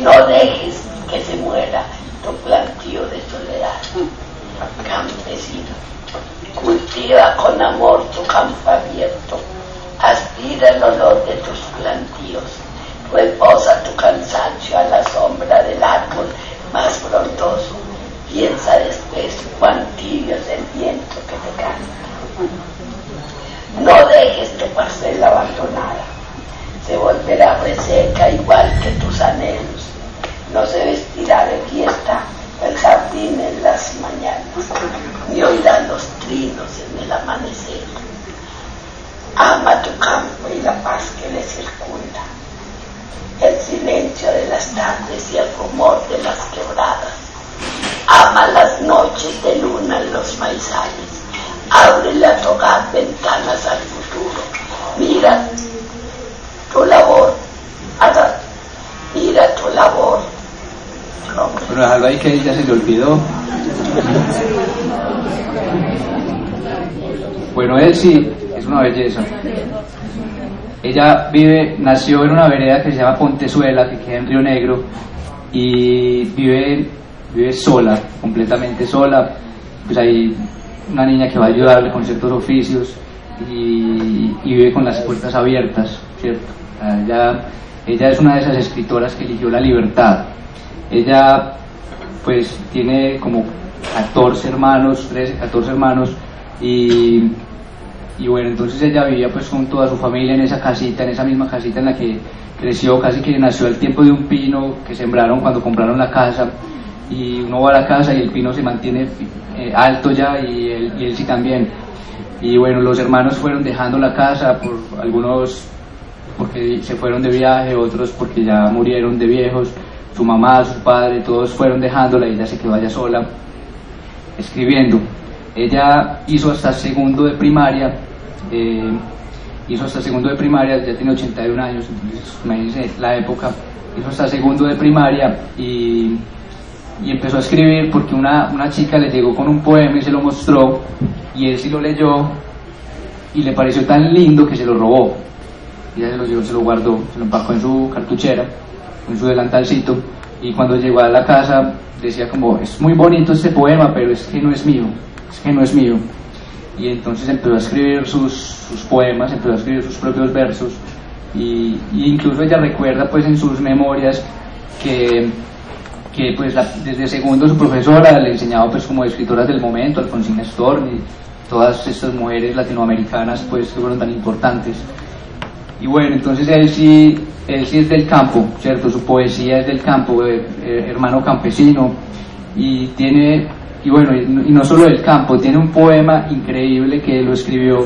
S7: No dejes que se muera tu plantío de soledad. Campesino, cultiva con amor tu campo abierto. Aspira el olor de tus plantíos. Reposa tu cansancio a la sombra del árbol más frondoso. Piensa después cuán tibio es el viento que te canta. No dejes tu parcela abandonada. Se volverá reseca igual que tus anhelos. No se vestirá de fiesta el jardín en las mañanas, ni oirán los trinos en el amanecer. Ama tu campo y la paz que le circunda, el silencio de las tardes y el rumor de las quebradas. Ama las noches de luna en los maizales. Abre las tocar ventanas al futuro. Mira tu labor. Mira tu labor. Hombre.
S3: Bueno, déjalo ahí que ya se le olvidó. Bueno, él sí, es una belleza. Ella vive, nació en una vereda que se llama Pontezuela, que queda en Río Negro, y vive, vive sola, completamente sola. Pues hay una niña que va a ayudarle con ciertos oficios y, vive con las puertas abiertas, ¿cierto? Ella, ella es una de esas escritoras que eligió la libertad. Ella pues tiene como 14 hermanos, 13, 14 hermanos y, y bueno, entonces ella vivía pues con toda su familia en esa casita, en esa misma casita en la que creció, casi que nació al tiempo de un pino que sembraron cuando compraron la casa y uno va a la casa y el pino se mantiene eh, alto ya y él, y él sí también. Y bueno, los hermanos fueron dejando la casa por algunos porque se fueron de viaje, otros porque ya murieron de viejos, su mamá, su padre, todos fueron dejándola y ella se quedó allá sola escribiendo. Ella hizo hasta segundo de primaria, eh, hizo hasta segundo de primaria, ya tiene 81 años, entonces imagínense la época, hizo hasta segundo de primaria y, y empezó a escribir porque una, una chica le llegó con un poema y se lo mostró y él sí lo leyó y le pareció tan lindo que se lo robó. Y ella se lo, llevó, se lo guardó, se lo empacó en su cartuchera, en su delantalcito y cuando llegó a la casa decía como, es muy bonito este poema, pero es que no es mío, es que no es mío. Y entonces empezó a escribir sus, sus poemas, empezó a escribir sus propios versos y, y incluso ella recuerda pues en sus memorias que, que pues la- desde segundo su profesora le enseñaba pues como escritoras del momento, Alfonsina Storm y todas estas mujeres latinoamericanas pues que fueron tan importantes. Y bueno, entonces él sí, él sí es del campo, ¿cierto? Su poesía es del campo, eh, eh, hermano campesino, y tiene, y bueno, y y no solo del campo, tiene un poema increíble que lo escribió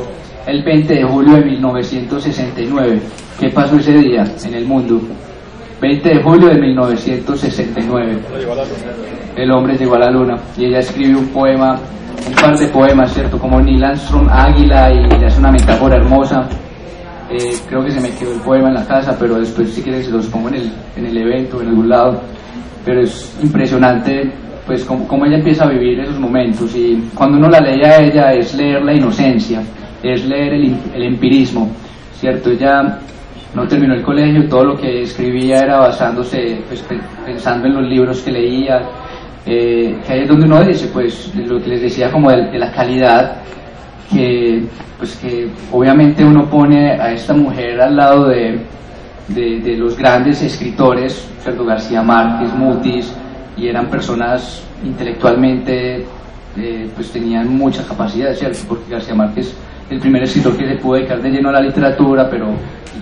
S3: el 20 de julio de 1969. ¿Qué pasó ese día en el mundo? 20 de julio de 1969. El hombre llegó a la luna y ella escribe un poema, un par de poemas, ¿cierto? Como Neil Armstrong, Águila, y le hace una metáfora hermosa. Eh, creo que se me quedó el poema en la casa, pero después si quieres los pongo en el, en el evento, en algún lado. Pero es impresionante, pues, cómo, ella empieza a vivir esos momentos. Y cuando uno la lee a ella es leer la inocencia, es leer el, el empirismo, ¿cierto? Ella no terminó el colegio, todo lo que escribía era basándose, pues, pe- pensando en los libros que leía, eh, que ahí es donde uno dice, pues, lo que les decía como de, la calidad que pues que obviamente uno pone a esta mujer al lado de, de, los grandes escritores, ¿cierto? García Márquez, Mutis, y eran personas intelectualmente, eh, pues tenían mucha capacidad, ¿cierto? Porque García Márquez, el primer escritor que se pudo dedicar de lleno a la literatura, pero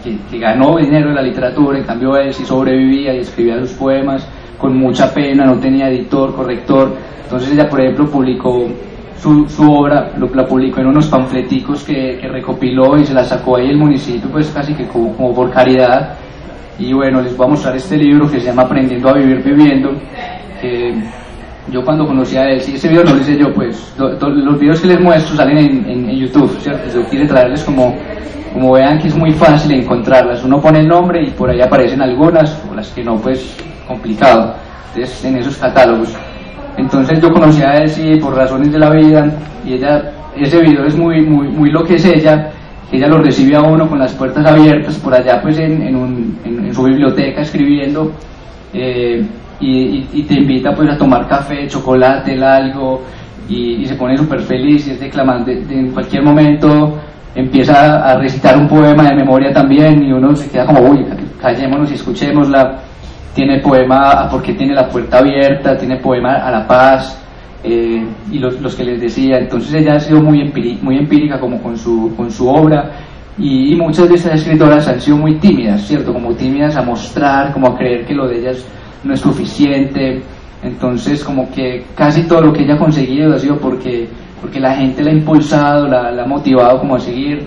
S3: que, ganó dinero en la literatura, en cambio él sí sobrevivía y escribía sus poemas con mucha pena, no tenía editor, corrector, entonces ella, por ejemplo, publicó su, obra, la publicó en unos panfleticos que, recopiló y se la sacó ahí el municipio, pues casi que como, por caridad. Y bueno, les voy a mostrar este libro que se llama Aprendiendo a Vivir Viviendo, yo cuando conocí a él, ese video no lo hice yo, pues los videos que les muestro salen en, en- YouTube, ¿cierto? Yo quise traerles como, como vean que es muy fácil encontrarlas. Uno pone el nombre y por ahí aparecen algunas, o las que no, pues complicado. Entonces, en esos catálogos. Entonces yo conocí a sí por razones de la vida y ella, ese video es muy, muy, muy lo que es ella, ella lo recibe a uno con las puertas abiertas por allá pues en, en, un- en su biblioteca escribiendo eh, y, y- te invita pues a tomar café, chocolate, algo y, y se pone súper feliz y es declamante de- en cualquier momento empieza a recitar un poema de memoria también y uno se queda como uy callémonos y escuchémosla tiene poema a porque tiene la puerta abierta, tiene poema a la paz, eh, y los, los que les decía, entonces ella ha sido muy, empírica, muy empírica como con su, con su obra, y, y muchas de estas escritoras han sido muy tímidas, ¿cierto? Como tímidas a mostrar, como a creer que lo de ellas no es suficiente, entonces como que casi todo lo que ella ha conseguido ha sido porque, porque la gente la ha impulsado, la, la ha motivado como a seguir,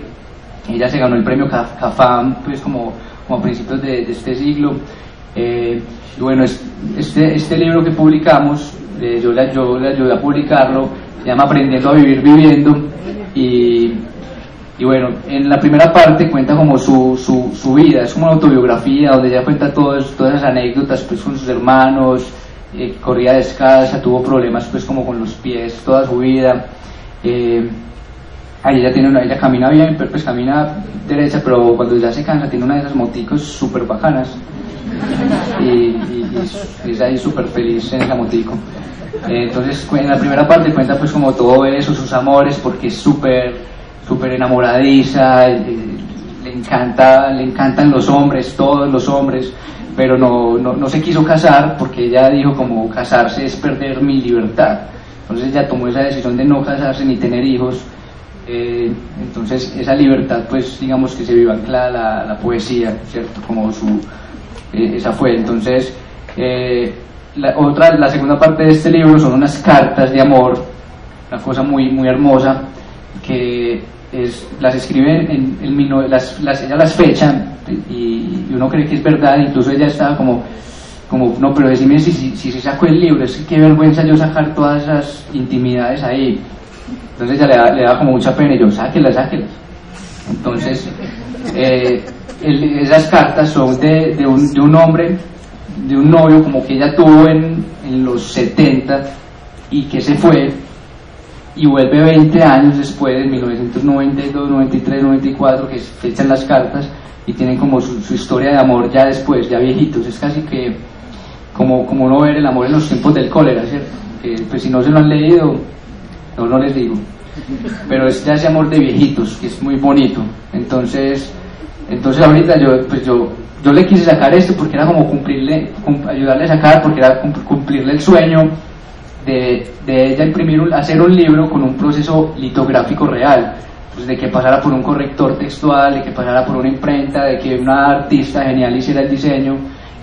S3: ella se ganó el premio Ca- CAFAM, pues como, como a principios de, este siglo, Eh, y bueno, es- este, este libro que publicamos, eh, yo, le, yo le ayudé a publicarlo, se llama Aprendiendo a Vivir Viviendo y bueno, en la primera parte cuenta como su, su, su vida, es como una autobiografía donde ella cuenta todas, todas esas anécdotas pues con sus hermanos, eh, corría descalza, tuvo problemas pues como con los pies toda su vida. eh, Ahí ella tiene una, ella camina bien, pero pues camina derecha, pero cuando ya se cansa tiene una de esas moticos súper bacanas y, y- y es ahí súper feliz en esa motico. Eh, Entonces en la primera parte cuenta pues como todo eso, sus amores, porque es súper súper enamoradiza, eh, le encanta, le encantan los hombres, todos los hombres, pero no, no, no se quiso casar porque ella dijo como casarse es perder mi libertad. Entonces ella tomó esa decisión de no casarse ni tener hijos. Eh, entonces esa libertad pues digamos que se vio anclada la, la poesía, ¿cierto? Como su, eh, esa fue. Entonces, eh, la, otra, la segunda parte de este libro son unas cartas de amor, una cosa muy, muy hermosa, que es, las escribe en, en las, las, ella las fecha y, uno cree que es verdad, incluso ella estaba como, como no, pero decime si, si, si se sacó el libro, es que vergüenza yo sacar todas esas intimidades ahí. Entonces ella le da, le da como mucha pena y yo, sáquelas, sáquelas. Entonces, eh, esas cartas son de, de un, de un hombre, de un novio como que ella tuvo en, en los 70 y que se fue y vuelve 20 años después, en 1992, 93, 94, que fechan las cartas y tienen como su, su historia de amor ya después, ya viejitos. Es casi que como, como uno ver el amor en los tiempos del cólera, ¿cierto? Que, pues si no se lo han leído, no, no les digo. Pero es ya ese amor de viejitos, que es muy bonito. Entonces, entonces ahorita yo, pues yo, yo le quise sacar esto porque era como cumplirle, cum- ayudarle a sacar, porque era cum- cumplirle el sueño de, de ella imprimir, un- hacer un libro con un proceso litográfico real, pues de que pasara por un corrector textual, de que pasara por una imprenta, de que una artista genial hiciera el diseño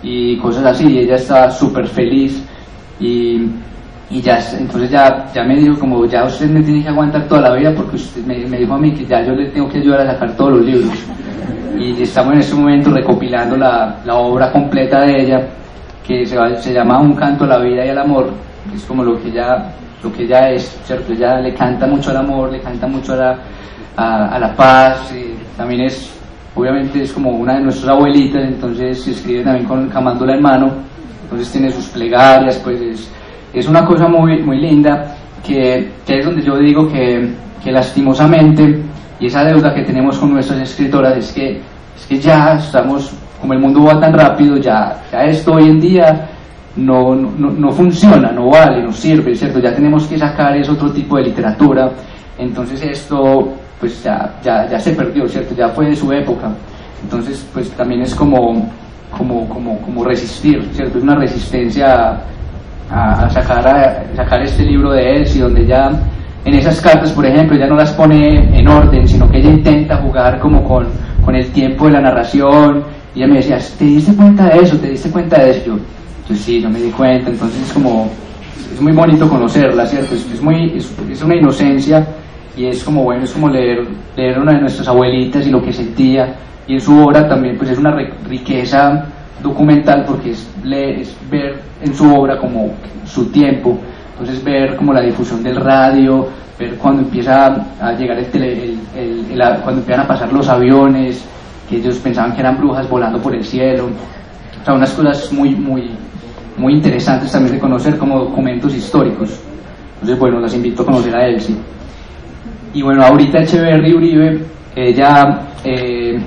S3: y cosas así. Y ella estaba súper feliz y, y ya, entonces ya, ya me dijo como ya usted me tiene que aguantar toda la vida porque usted me, me dijo a mí que ya yo le tengo que ayudar a sacar todos los libros. Y estamos en este momento recopilando la, la obra completa de ella que se, va- se llama Un canto a la vida y al amor, es como lo que ella, lo que ella es, ¿cierto? Ella le canta mucho al amor, le canta mucho a la, a, a la paz, eh, también es, obviamente es como una de nuestras abuelitas, entonces se escribe también con camándola en mano, entonces tiene sus plegarias, pues es, es una cosa muy, muy linda, que, que es donde yo digo que, que lastimosamente, y esa deuda que tenemos con nuestras escritoras es que, es que ya estamos, como el mundo va tan rápido, ya, ya esto hoy en día no, no, no funciona, no vale, no sirve, ¿cierto? Ya tenemos que sacar es otro tipo de literatura, entonces esto pues ya, ya, ya se perdió, ¿cierto? Ya fue de su época, entonces pues también es como, como, como, como resistir, ¿cierto? Es una resistencia a, a sacar, a sacar este libro de Elsie, donde ya en esas cartas, por ejemplo, ella no las pone en orden, sino que ella intenta jugar como con, con el tiempo de la narración. Y ella me decía, ¿te diste cuenta de eso? ¿Te diste cuenta de eso? Yo, yo sí, yo me di cuenta. Entonces es como, es muy bonito conocerla, ¿cierto? Es, es muy, es, es una inocencia y es como, bueno, es como leer, leer una de nuestras abuelitas y lo que sentía. Y en su obra también, pues es una ri- riqueza documental porque es, leer, es ver en su obra como su tiempo. Entonces ver como la difusión del radio, ver cuando empieza a llegar el, tele, el, el- el cuando empiezan a pasar los aviones, que ellos pensaban que eran brujas volando por el cielo. O sea, unas cosas muy, muy, muy interesantes también de conocer como documentos históricos. Entonces, bueno, las invito a conocer a Elsie. Y bueno, ahorita Echeverry Uribe, ella, eh,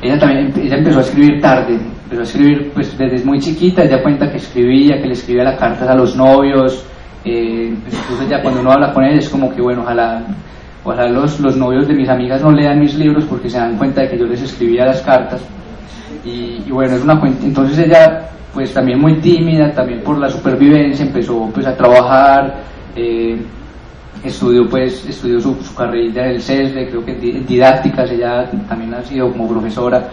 S3: ella también ella empezó a escribir tarde, empezó a escribir pues desde muy chiquita, ella cuenta que escribía, que le escribía las cartas a los novios, eh, pues, ya cuando uno habla con ella es como que bueno, ojalá, ojalá los, los novios de mis amigas no lean mis libros porque se dan cuenta de que yo les escribía las cartas. Y, y bueno, es una cuenta, entonces ella pues también muy tímida, también por la supervivencia, empezó pues a trabajar, eh, estudió pues estudió su, su carrera en el CESDE, creo que en didácticas, ella también ha sido como profesora.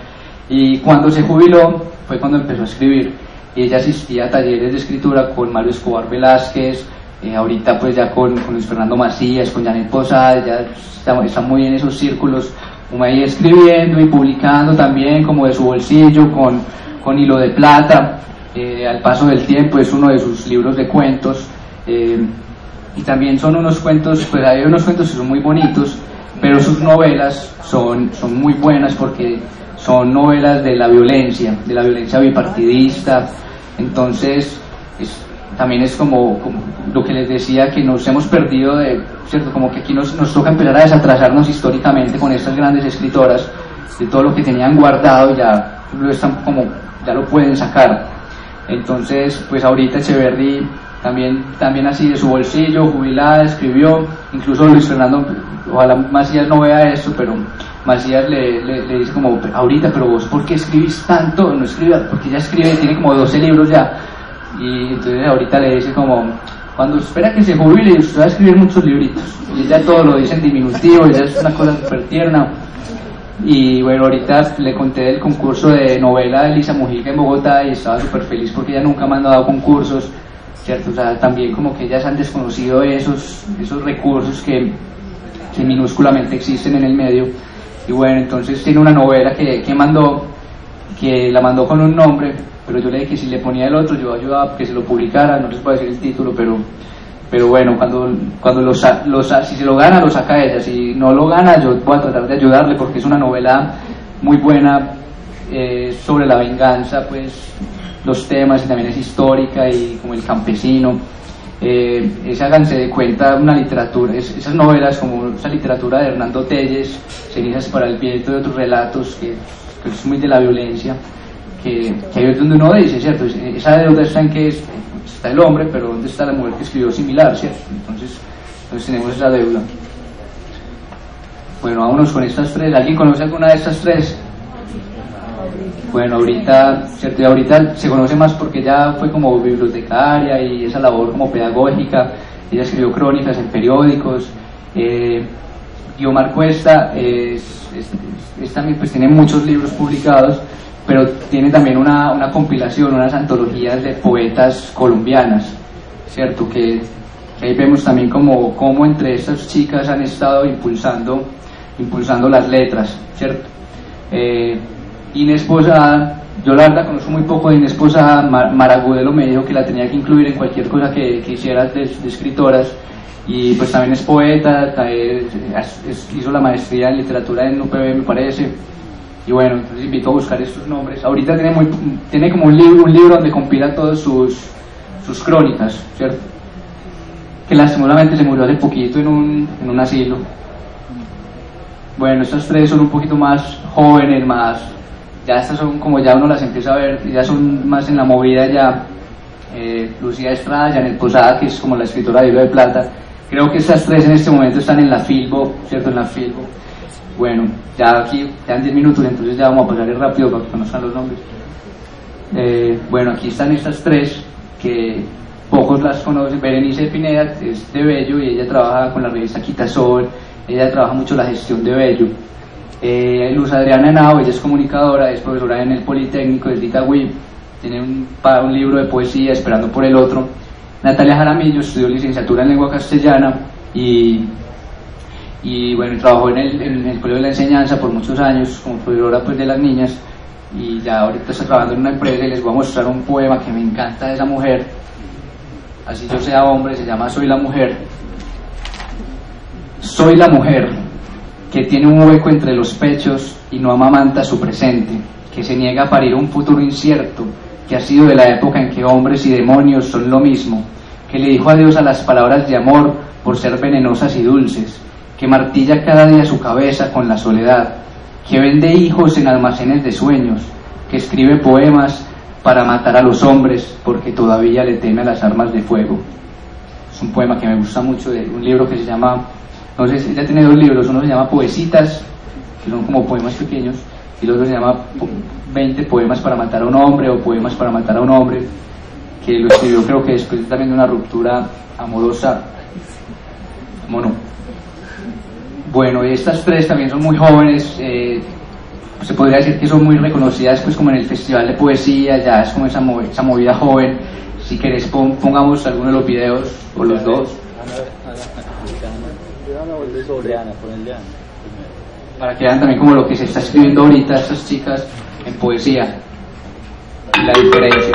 S3: Y cuando se jubiló fue cuando empezó a escribir. Y ella asistía a talleres de escritura con Mario Escobar Velázquez, eh, ahorita pues ya con, con Luis Fernando Macías, con Janet Posada, ya está, está muy en esos círculos como ahí escribiendo y publicando también como de su bolsillo con, con Hilo de Plata, eh, Al paso del tiempo es uno de sus libros de cuentos. eh, y también son unos cuentos, pues hay unos cuentos que son muy bonitos, pero sus novelas son, son muy buenas porque son novelas de la violencia, de la violencia bipartidista. Entonces, es- también es como, lo que les decía, que nos hemos perdido de, ¿cierto? Como que aquí nos, nos toca empezar a desatrasarnos históricamente con estas grandes escritoras, de todo lo que tenían guardado ya están como, ya lo pueden sacar. Entonces, pues ahorita Echeverry también, también así de su bolsillo, jubilada, escribió, incluso Luis Fernando, ojalá Macías no vea esto, pero Macías le, le, le dice como, ahorita, pero vos, ¿por qué escribís tanto? No escriba, porque ella escribe, tiene como 12 libros ya, y entonces ahorita le dice como, cuando espera que se jubile, usted va a escribir muchos libritos, y ella todo lo dice en diminutivo, ella es una cosa súper tierna, y bueno, ahorita le conté del concurso de novela de Elisa Mujica en Bogotá y estaba súper feliz porque ella nunca me ha dado concursos, ¿cierto? O sea, también como que ellas han desconocido esos, esos recursos que, que minúsculamente existen en el medio. Y bueno, entonces tiene una novela que, que mandó, que la mandó con un nombre, pero yo le dije que si le ponía el otro yo ayudaba a que se lo publicara, no les puedo decir el título, pero pero bueno, cuando, cuando lo, sa- lo sa- si se lo gana, lo saca ella, si no lo gana, yo voy a tratar de ayudarle porque es una novela muy buena eh, sobre la venganza, pues los temas y también es histórica y como el campesino. Eh, es, háganse de cuenta una literatura, es- esas novelas como esa literatura de Hernando Telles, Cenizas para el viento y otros relatos que, que es muy de la violencia, que, que ahí es donde uno dice, ¿cierto? Es- Esa deuda está en que es- está el hombre, pero ¿dónde está la mujer que escribió similar, ¿cierto? Entonces, entonces tenemos esa deuda. Bueno, vámonos con estas tres. ¿Alguien conoce alguna de estas tres? Bueno, ahorita, ¿cierto? Y ahorita se conoce más porque ya fue como bibliotecaria y esa labor como pedagógica. Ella escribió crónicas en periódicos. Eh, Guiomar Cuesta es, es- es también, pues tiene muchos libros publicados, pero tiene también una, una compilación, unas antologías de poetas colombianas, ¿cierto? Que, ahí vemos también como, como entre estas chicas han estado impulsando, impulsando las letras, ¿cierto? Eh, Inés Posada, yo la verdad conozco muy poco de Inés Posada, Mar- Maragudelo me dijo que la tenía que incluir en cualquier cosa que, que hiciera de, de escritoras, y pues también es poeta, ta- es- es- hizo la maestría en literatura en UPB me parece, y bueno, entonces invito a buscar estos nombres. Ahorita tiene, muy, tiene como un libro, un libro donde compila todas sus, sus crónicas, ¿cierto? Que lastimosamente se murió hace poquito en un, en un asilo. Bueno, estas tres son un poquito más jóvenes, más. Ya estas son como ya uno las empieza a ver, ya son más en la movida ya. Eh, Lucía Estrada, Janet Posada, que es como la escritora de Hilo de Plata. Creo que estas tres en este momento están en la Filbo, ¿cierto? En la Filbo. Bueno, ya aquí quedan 10 minutos, entonces ya vamos a pasar rápido para que conozcan los nombres. Eh, bueno, aquí están estas tres que pocos las conocen. Berenice Pineda es de Bello y ella trabaja con la revista Quitasol, ella trabaja mucho la gestión de Bello. Eh, Luz Adriana Henao, ella es comunicadora, es profesora en el Politécnico del Itagüí, tiene un, un libro de poesía, Esperando por el Otro. Natalia Jaramillo estudió licenciatura en lengua castellana y, y bueno, trabajó en el, en el Colegio de la Enseñanza por muchos años como profesora pues, de las niñas y ya ahorita está trabajando en una empresa y les voy a mostrar un poema que me encanta de esa mujer, así yo sea hombre, se llama Soy la Mujer. Soy la mujer que tiene un hueco entre los pechos y no amamanta su presente, que se niega a parir un futuro incierto, que ha sido de la época en que hombres y demonios son lo mismo, que le dijo adiós a las palabras de amor por ser venenosas y dulces, que martilla cada día su cabeza con la soledad, que vende hijos en almacenes de sueños, que escribe poemas para matar a los hombres porque todavía le teme a las armas de fuego. Es un poema que me gusta mucho de un libro que se llama, no sé, ella tiene dos libros, uno se llama Poesitas, que son como poemas pequeños, y el otro se llama Po- 20 poemas para matar a un hombre o poemas para matar a un hombre, que lo escribió creo que después también de una ruptura amorosa, mono. Bueno, estas tres también son muy jóvenes, eh, se podría decir que son muy reconocidas pues como en el festival de poesía, ya es como esa, movi- esa movida joven. Si querés pon- pongamos alguno de los videos o los dos para que vean también como lo que se está escribiendo ahorita estas chicas en poesía. y la diferencia.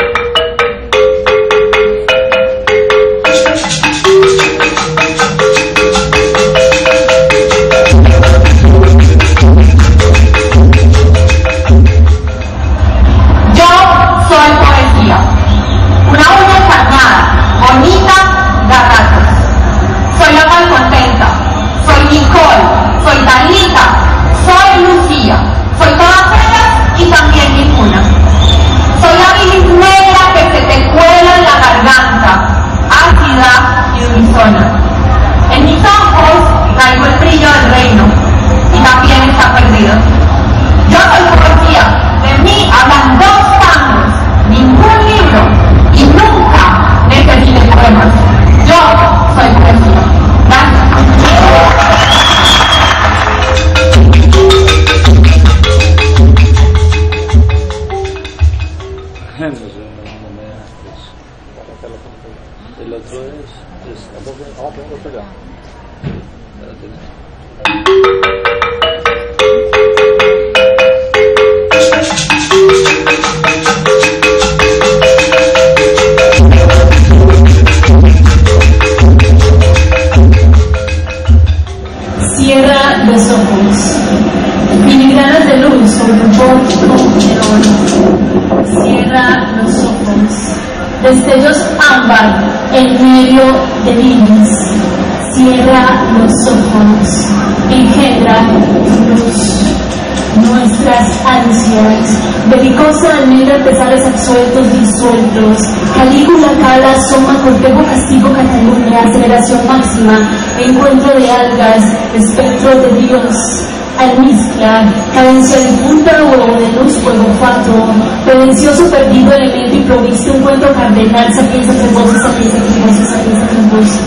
S8: Prevencioso perdido, elemento improvisto, un cuento cardenal, sapienza, trembosa, sapienza, trembosa, sapienza, trembosa.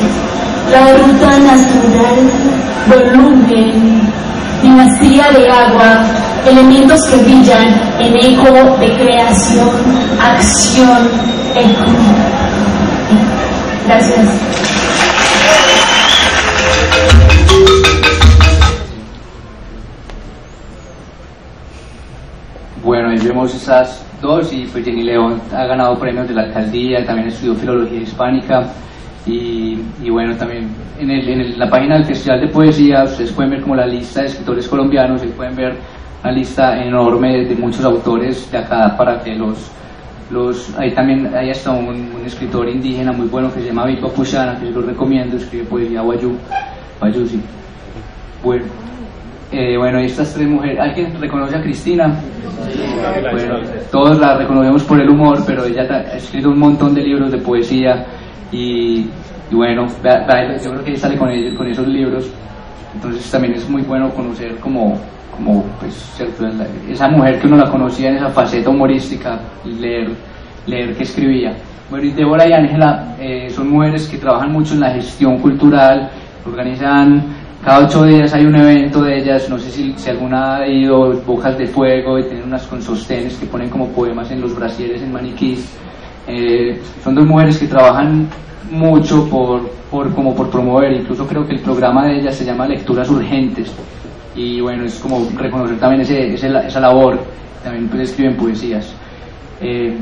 S8: La ruta natural, volumen, dinastía de agua, elementos que brillan en eco de creación, acción, eco. Gracias.
S3: Bueno, ahí vemos esas dos y pues Jenny León ha ganado premios de la alcaldía, también estudió filología hispánica y, y bueno, también en, el- en el- la página del Festival de Poesía ustedes pueden ver como la lista de escritores colombianos, ahí pueden ver una lista enorme de muchos autores de acá para que los, los ahí también hay hasta un, escritor indígena muy bueno que se llama Vico Pushana, que yo lo recomiendo, escribe poesía Wayú, Wayú sí. Bueno, eh, bueno, estas tres mujeres, ¿alguien reconoce a Cristina? Bueno, todos la reconocemos por el humor, pero ella ha escrito un montón de libros de poesía y, y bueno, yo creo que ella sale con, con esos libros, entonces también es muy bueno conocer como, como pues, ¿cierto? Esa mujer que uno la conocía en esa faceta humorística leer, leer que escribía. Bueno, y Débora y Ángela eh, son mujeres que trabajan mucho en la gestión cultural, organizan cada ocho días hay un evento de ellas, no sé si, si alguna ha ido, Bocas de Fuego, y tienen unas con sostenes que ponen como poemas en los brasieres en maniquís. Eh, son dos mujeres que trabajan mucho por, por, como por promover, incluso creo que el programa de ellas se llama Lecturas Urgentes. Y bueno, es como reconocer también ese, ese- esa labor, también pues escriben poesías. Eh,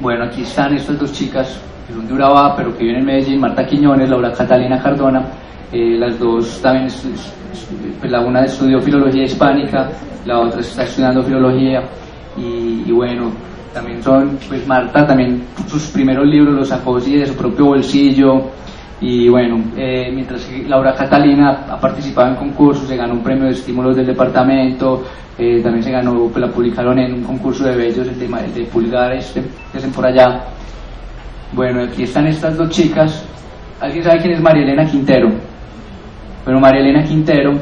S3: bueno, aquí están estas dos chicas que son de Urabá, pero que viven en Medellín, Marta Quiñones, Laura Catalina Cardona. Eh, las dos también, la una estudió filología hispánica, la otra está estudiando filología. Y, bueno, también son, pues Marta también sus primeros libros los sacó de su propio bolsillo. Y bueno, eh, mientras que Laura Catalina ha participado en concursos, se ganó un premio de estímulos del departamento, eh, también se ganó, pues la publicaron en un concurso de bellos, el de, de Pulgar, que hacen por allá. Bueno, aquí están estas dos chicas. ¿Alguien sabe quién es María Elena Quintero? Bueno, María Elena Quintero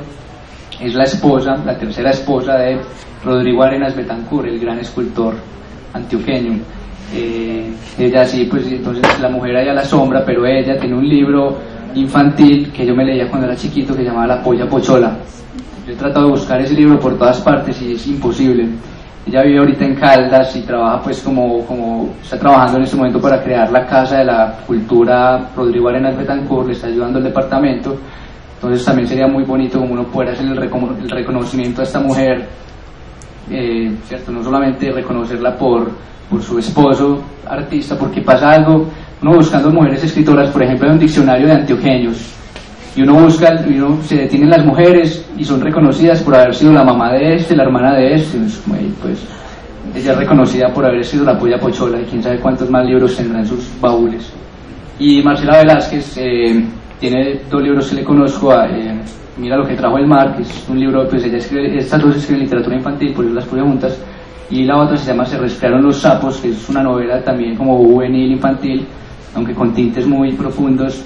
S3: es la esposa, la tercera esposa de Rodrigo Arenas Betancur, el gran escultor antioqueño. Eh, ella sí, pues entonces la mujer ahí a la sombra, pero ella tiene un libro infantil que yo me leía cuando era chiquito que llamaba La Polla Pochola. Yo he tratado de buscar ese libro por todas partes y es imposible. Ella vive ahorita en Caldas y trabaja pues como, como está trabajando en este momento para crear la Casa de la Cultura Rodrigo Arenas Betancur, le está ayudando el departamento. Entonces también sería muy bonito como uno pueda hacer el, recono- el reconocimiento a esta mujer, eh, ¿cierto? No solamente reconocerla por, por su esposo artista, porque pasa algo, uno buscando mujeres escritoras, por ejemplo, hay un diccionario de antioqueños, y uno busca, y uno se detienen las mujeres y son reconocidas por haber sido la mamá de este, la hermana de este, pues ella es reconocida por haber sido la polla pochola y quién sabe cuántos más libros tendrá en sus baúles. Y Marcela Velázquez eh, tiene dos libros que le conozco, eh, Mira lo que trajo el mar, que es un libro, pues ella escribe, estas dos escriben literatura infantil, por eso las puse juntas, y la otra se llama Se respiraron los sapos, que es una novela también como juvenil infantil, aunque con tintes muy profundos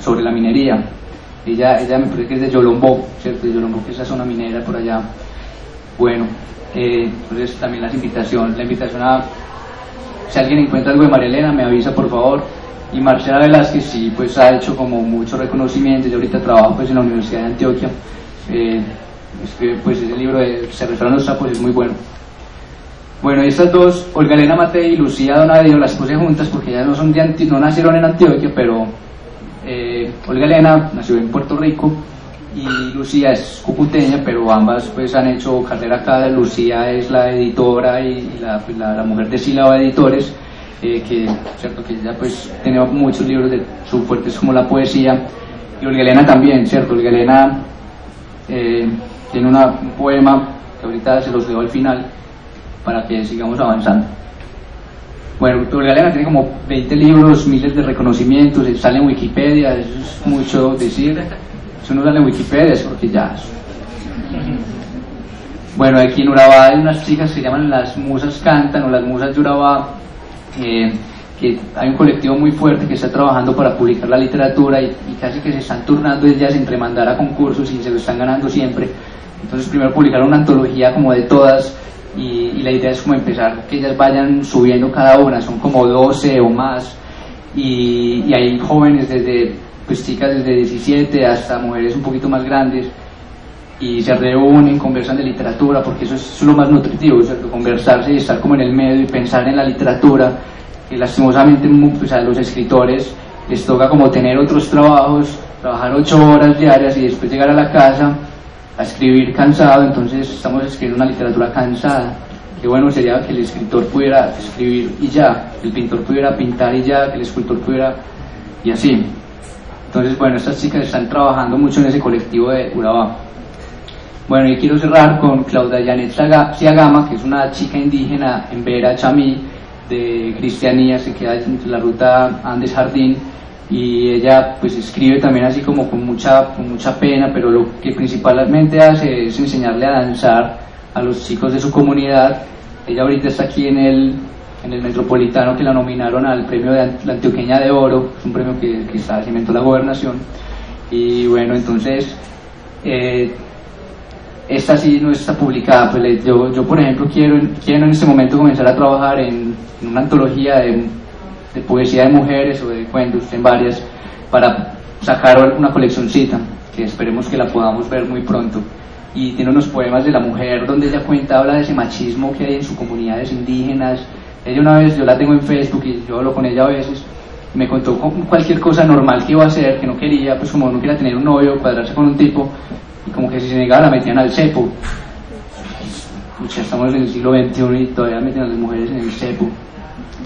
S3: sobre la minería. Ella, ella me parece que es de Yolombó, ¿cierto? De Yolombó, que es esa zona minera por allá. Bueno, eh, entonces también las invitaciones, la invitación a, si alguien encuentra algo de María Elena, me avisa por favor. Y Marcela Velázquez sí, pues ha hecho como mucho reconocimiento, yo ahorita trabajo pues en la Universidad de Antioquia, eh, pues ese libro de Se refraron los sapos es muy bueno. Bueno, estas dos, Olga Elena Matei y Lucía Donadillo, las puse juntas porque ellas no, son de no nacieron en Antioquia, pero eh, Olga Elena nació en Puerto Rico y Lucía es cucuteña, pero ambas pues han hecho carrera acá. Lucía es la editora y, pues, la, mujer de Sílaba Editores, eh, que cierto que ella pues tiene muchos libros de su fuertes como la poesía y Olga Elena también, cierto. Olga Elena eh, tiene un poema que ahorita se los leo al final para que sigamos avanzando. Bueno, Elena tiene como 20 libros, miles de reconocimientos, sale en Wikipedia, eso es mucho decir. Si uno sale en Wikipedia es porque ya. Bueno, aquí en Urabá hay unas chicas que se llaman Las Musas Cantan o Las Musas de Urabá, eh, que hay un colectivo muy fuerte que está trabajando para publicar la literatura y, casi que se están turnando ellas entre mandar a concursos y se lo están ganando siempre. Entonces primero publicaron una antología como de todas y, la idea es como empezar que ellas vayan subiendo cada una, son como 12 o más y, hay jóvenes desde, pues chicas desde 17 hasta mujeres un poquito más grandes y se reúnen, conversan de literatura, porque eso es, lo más nutritivo, ¿cierto? conversarse y estar como en el medio y pensar en la literatura, que lastimosamente pues, a los escritores les toca como tener otros trabajos, trabajar ocho horas diarias y después llegar a la casa a escribir cansado, entonces estamos escribiendo una literatura cansada. Qué bueno sería que el escritor pudiera escribir y ya, que el pintor pudiera pintar y ya, que el escultor pudiera y así. Entonces, bueno, estas chicas están trabajando mucho en ese colectivo de Urabá. Bueno, y quiero cerrar con Claudia Janet Siagama, que es una chica indígena en Vera Chamí, de Cristianía, se queda en la ruta Andes Jardín y ella pues escribe también así como con mucha, con mucha pena, pero lo que principalmente hace es enseñarle a danzar a los chicos de su comunidad. Ella ahorita está aquí en el, en el Metropolitano que la nominaron al premio de la Antioqueña de Oro, es un premio que, que está, inventó la gobernación. Y bueno, entonces, eh, esta sí no está publicada. Pues yo, yo, por ejemplo, quiero, quiero en este momento comenzar a trabajar en, en una antología de de poesía de mujeres o de cuentos, en varias, para sacar una coleccioncita, que esperemos que la podamos ver muy pronto. Y tiene unos poemas de la mujer donde ella cuenta, habla de ese machismo que hay en sus comunidades indígenas. Ella una vez, yo la tengo en Facebook y yo hablo con ella a veces, me contó cualquier cosa normal que iba a hacer, que no quería, pues como no quería tener un novio, cuadrarse con un tipo, y como que si se negaba la metían al cepo. Pucha, estamos en el siglo XXI y todavía meten a las mujeres en el cepo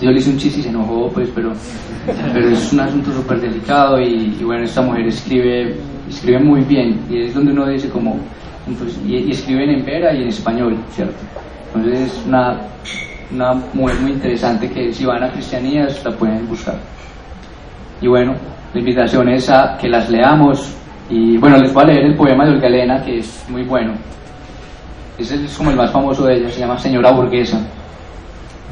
S3: yo le hice un chiste y se enojó, pues, pero, pero es un asunto súper delicado y, bueno, esta mujer escribe, escribe muy bien y es donde uno dice como, y, escribe en vera y en español, ¿cierto? Entonces es una, una mujer muy interesante que si van a Cristianías la pueden buscar. Y bueno, la invitación es a que las leamos y bueno, les voy a leer el poema de Olga Elena que es muy bueno. Ese es como el más famoso de ella, se llama Señora Burguesa.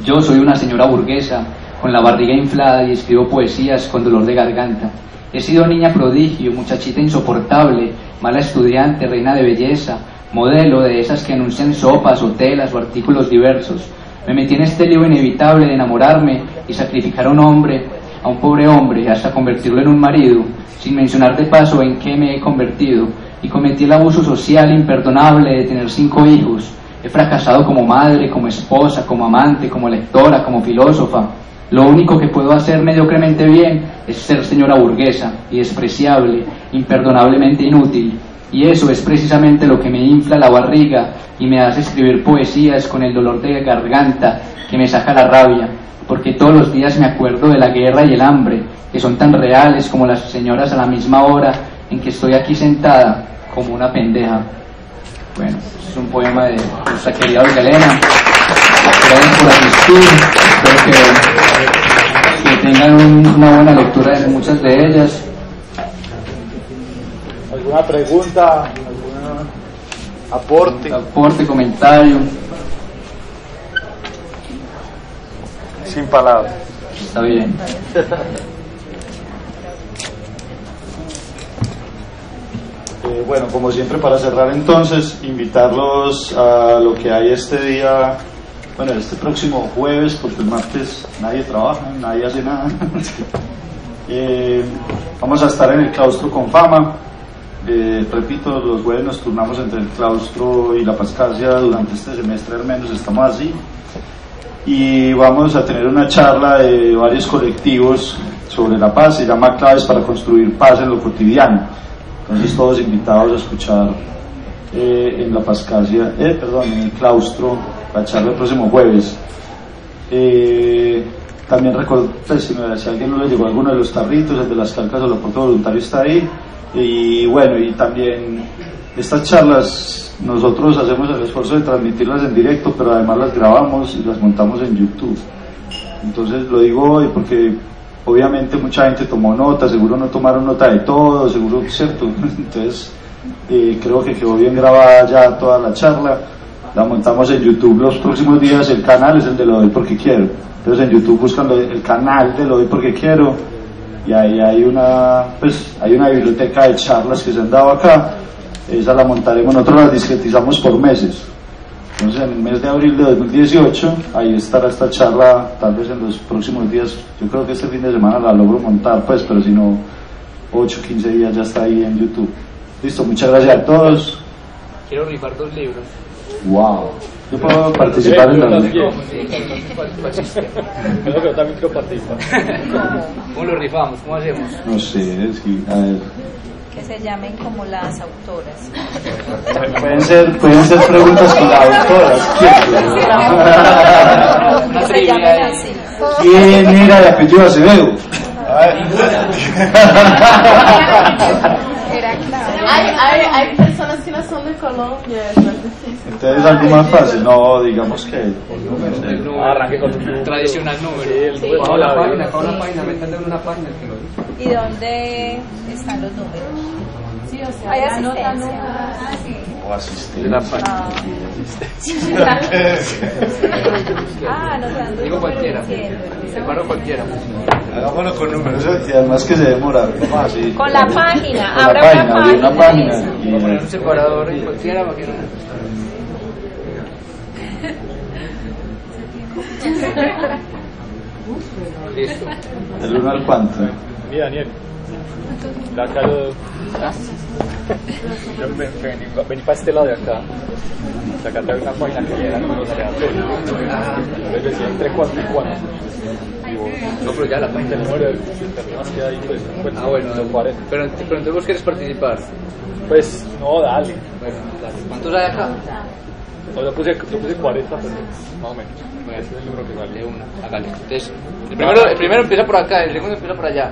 S3: Yo soy una señora burguesa, con la barriga inflada y escribo poesías con dolor de garganta. He sido niña prodigio, muchachita insoportable, mala estudiante, reina de belleza, modelo de esas que anuncian sopas o telas o artículos diversos. Me metí en este lío inevitable de enamorarme y sacrificar a un hombre, a un pobre hombre, hasta convertirlo en un marido, sin mencionar de paso en qué me he convertido, y cometí el abuso social imperdonable de tener cinco hijos, He fracasado como madre, como esposa, como amante, como lectora, como filósofa. Lo único que puedo hacer mediocremente bien es ser señora burguesa y despreciable, imperdonablemente inútil. Y eso es precisamente lo que me infla la barriga y me hace escribir poesías con el dolor de garganta que me saca la rabia, porque todos los días me acuerdo de la guerra y el hambre, que son tan reales como las señoras a la misma hora en que estoy aquí sentada como una pendeja. Bueno, es un poema de nuestra querida Olga Elena. Gracias por asistir. Espero que, que tengan un- una buena lectura de muchas de ellas.
S6: ¿Alguna pregunta? ¿Algún aporte?
S3: Aporte, comentario.
S6: Sin palabras.
S3: Está bien.
S2: Eh, bueno, como siempre, para cerrar entonces, invitarlos a lo que hay este día, bueno, este próximo jueves, porque el martes nadie trabaja, nadie hace nada. Eh, vamos a estar en el claustro con fama. Eh, repito, los jueves nos turnamos entre el claustro y la Pascasia durante este semestre al menos, estamos así. Y vamos a tener una charla de varios colectivos sobre la paz, se llama Claves para construir paz en lo cotidiano. Entonces todos invitados a escuchar eh, en la Pascasia, eh, perdón, en el claustro, la charla el próximo jueves. Eh, también recuerdo, pues, si, me- si a alguien no le llegó alguno de los tarritos, el de las calcas o el aporte voluntario está ahí. Y bueno, y también estas charlas nosotros hacemos el esfuerzo de transmitirlas en directo, pero además las grabamos y las montamos en YouTube. Entonces lo digo hoy porque obviamente mucha gente tomó nota, seguro no tomaron nota de todo, seguro, ¿cierto? Entonces eh, creo que quedó bien grabada ya toda la charla. La montamos en YouTube los próximos días, el canal es el de Lo Doy Porque Quiero. Entonces en YouTube buscan el canal de Lo Doy Porque Quiero y ahí hay una, pues, hay una biblioteca de charlas que se han dado acá. Esa la montaremos, nosotros la discretizamos por meses. Entonces, en el mes de abril de 2018, ahí estará esta charla, tal vez en los próximos días. Yo creo que este fin de semana la logro montar, pues, pero si no, 8, 15 días ya está ahí en YouTube. Listo, muchas gracias a todos.
S3: Quiero rifar dos libros.
S2: Wow. Yo puedo participar en la
S6: que yo también quiero participar.
S3: ¿Cómo lo rifamos? ¿Cómo hacemos?
S2: No sé, sí, a ver.
S9: Que se llamen como las autoras.
S2: Pueden ser, pueden ser preguntas con la autora.
S9: Que se llamen así.
S2: ¿Quién era de apellido Acevedo?
S10: Hay, hay, hay personas que no son de Colombia, es más difícil.
S2: Entonces algo más fácil, no, digamos que
S6: Arranque con un
S3: Tradicional número.
S6: el número
S3: Bajo
S6: de
S3: la página, la página, métanle en una página que lo dice.
S9: ¿Y dónde están los números?
S10: O
S9: Hay
S10: la
S9: asistencia.
S2: o asistir.
S3: De la página.
S9: Ah, no dan
S3: Digo cualquiera. Separo cualquiera.
S2: Hagámoslo con números y además que se demora. más, sí.
S9: Con la página,
S2: Con la página,
S9: una
S2: abrir una
S9: página.
S2: página. y-
S3: un separador en cualquiera para que no. Listo.
S2: ¿Del 1 al cuánto?
S6: Mira, Daniel. De acá lo. Yo ven, vení, vení para este lado de acá. De acá trae una página que era números aleatorios. Entonces decía entre 4 y 4.
S3: No, pero ya la página.
S6: Número de personas que hay, pues,
S3: Ah, bueno,
S6: 40.
S3: pero, pero entonces vos quieres participar.
S6: Pues, no, dale.
S3: Bueno, dale. ¿Cuántos hay acá?
S6: No, yo, puse, yo puse 40, pero más o menos. Ese es el número que
S3: De
S6: sale.
S3: una, hágale. Entonces, el primero, el primero empieza por acá, el segundo empieza por allá.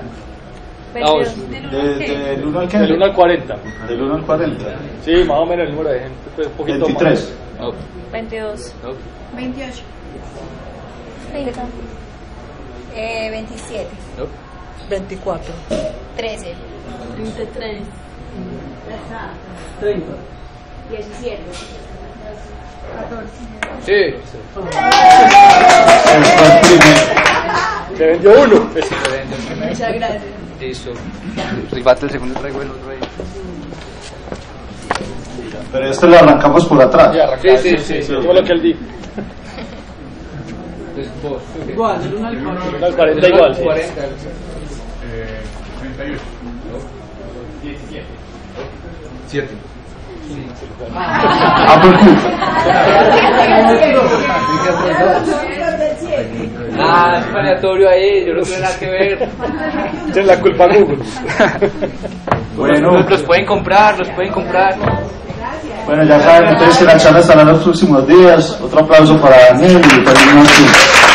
S2: De- ¿Del 1 al qué?
S6: Del 1 al 40.
S2: Del 1 al 40.
S6: Sí, más o menos el número de gente. Pues, un poquito
S2: 23.
S3: No,
S9: 22.
S3: no.
S10: 28.
S9: 30. Eh, 27.
S3: no.
S9: 24. 13.
S10: 33.
S9: 17.
S3: Sí.
S6: Se vendió uno.
S10: Muchas gracias.
S3: Listo. Rifate el segundo traigo el otro ahí.
S2: Pero este lo arrancamos por atrás.
S3: Sí, sí, sí, sí.
S6: Todo lo que él dijo.
S10: Igual, del 1 al 40.
S6: Del 1 al 40 igual. sí.
S3: 40.
S2: Ah, por culpa.
S3: Ah, es aleatorio ahí, yo no tengo nada que ver.
S6: Tiene la culpa a Google.
S2: Bueno,
S3: Los, los pueden comprar, los pueden comprar.
S2: Bueno, ya saben entonces que la charla estará en los próximos días. Otro aplauso para Daniel y feliz noche.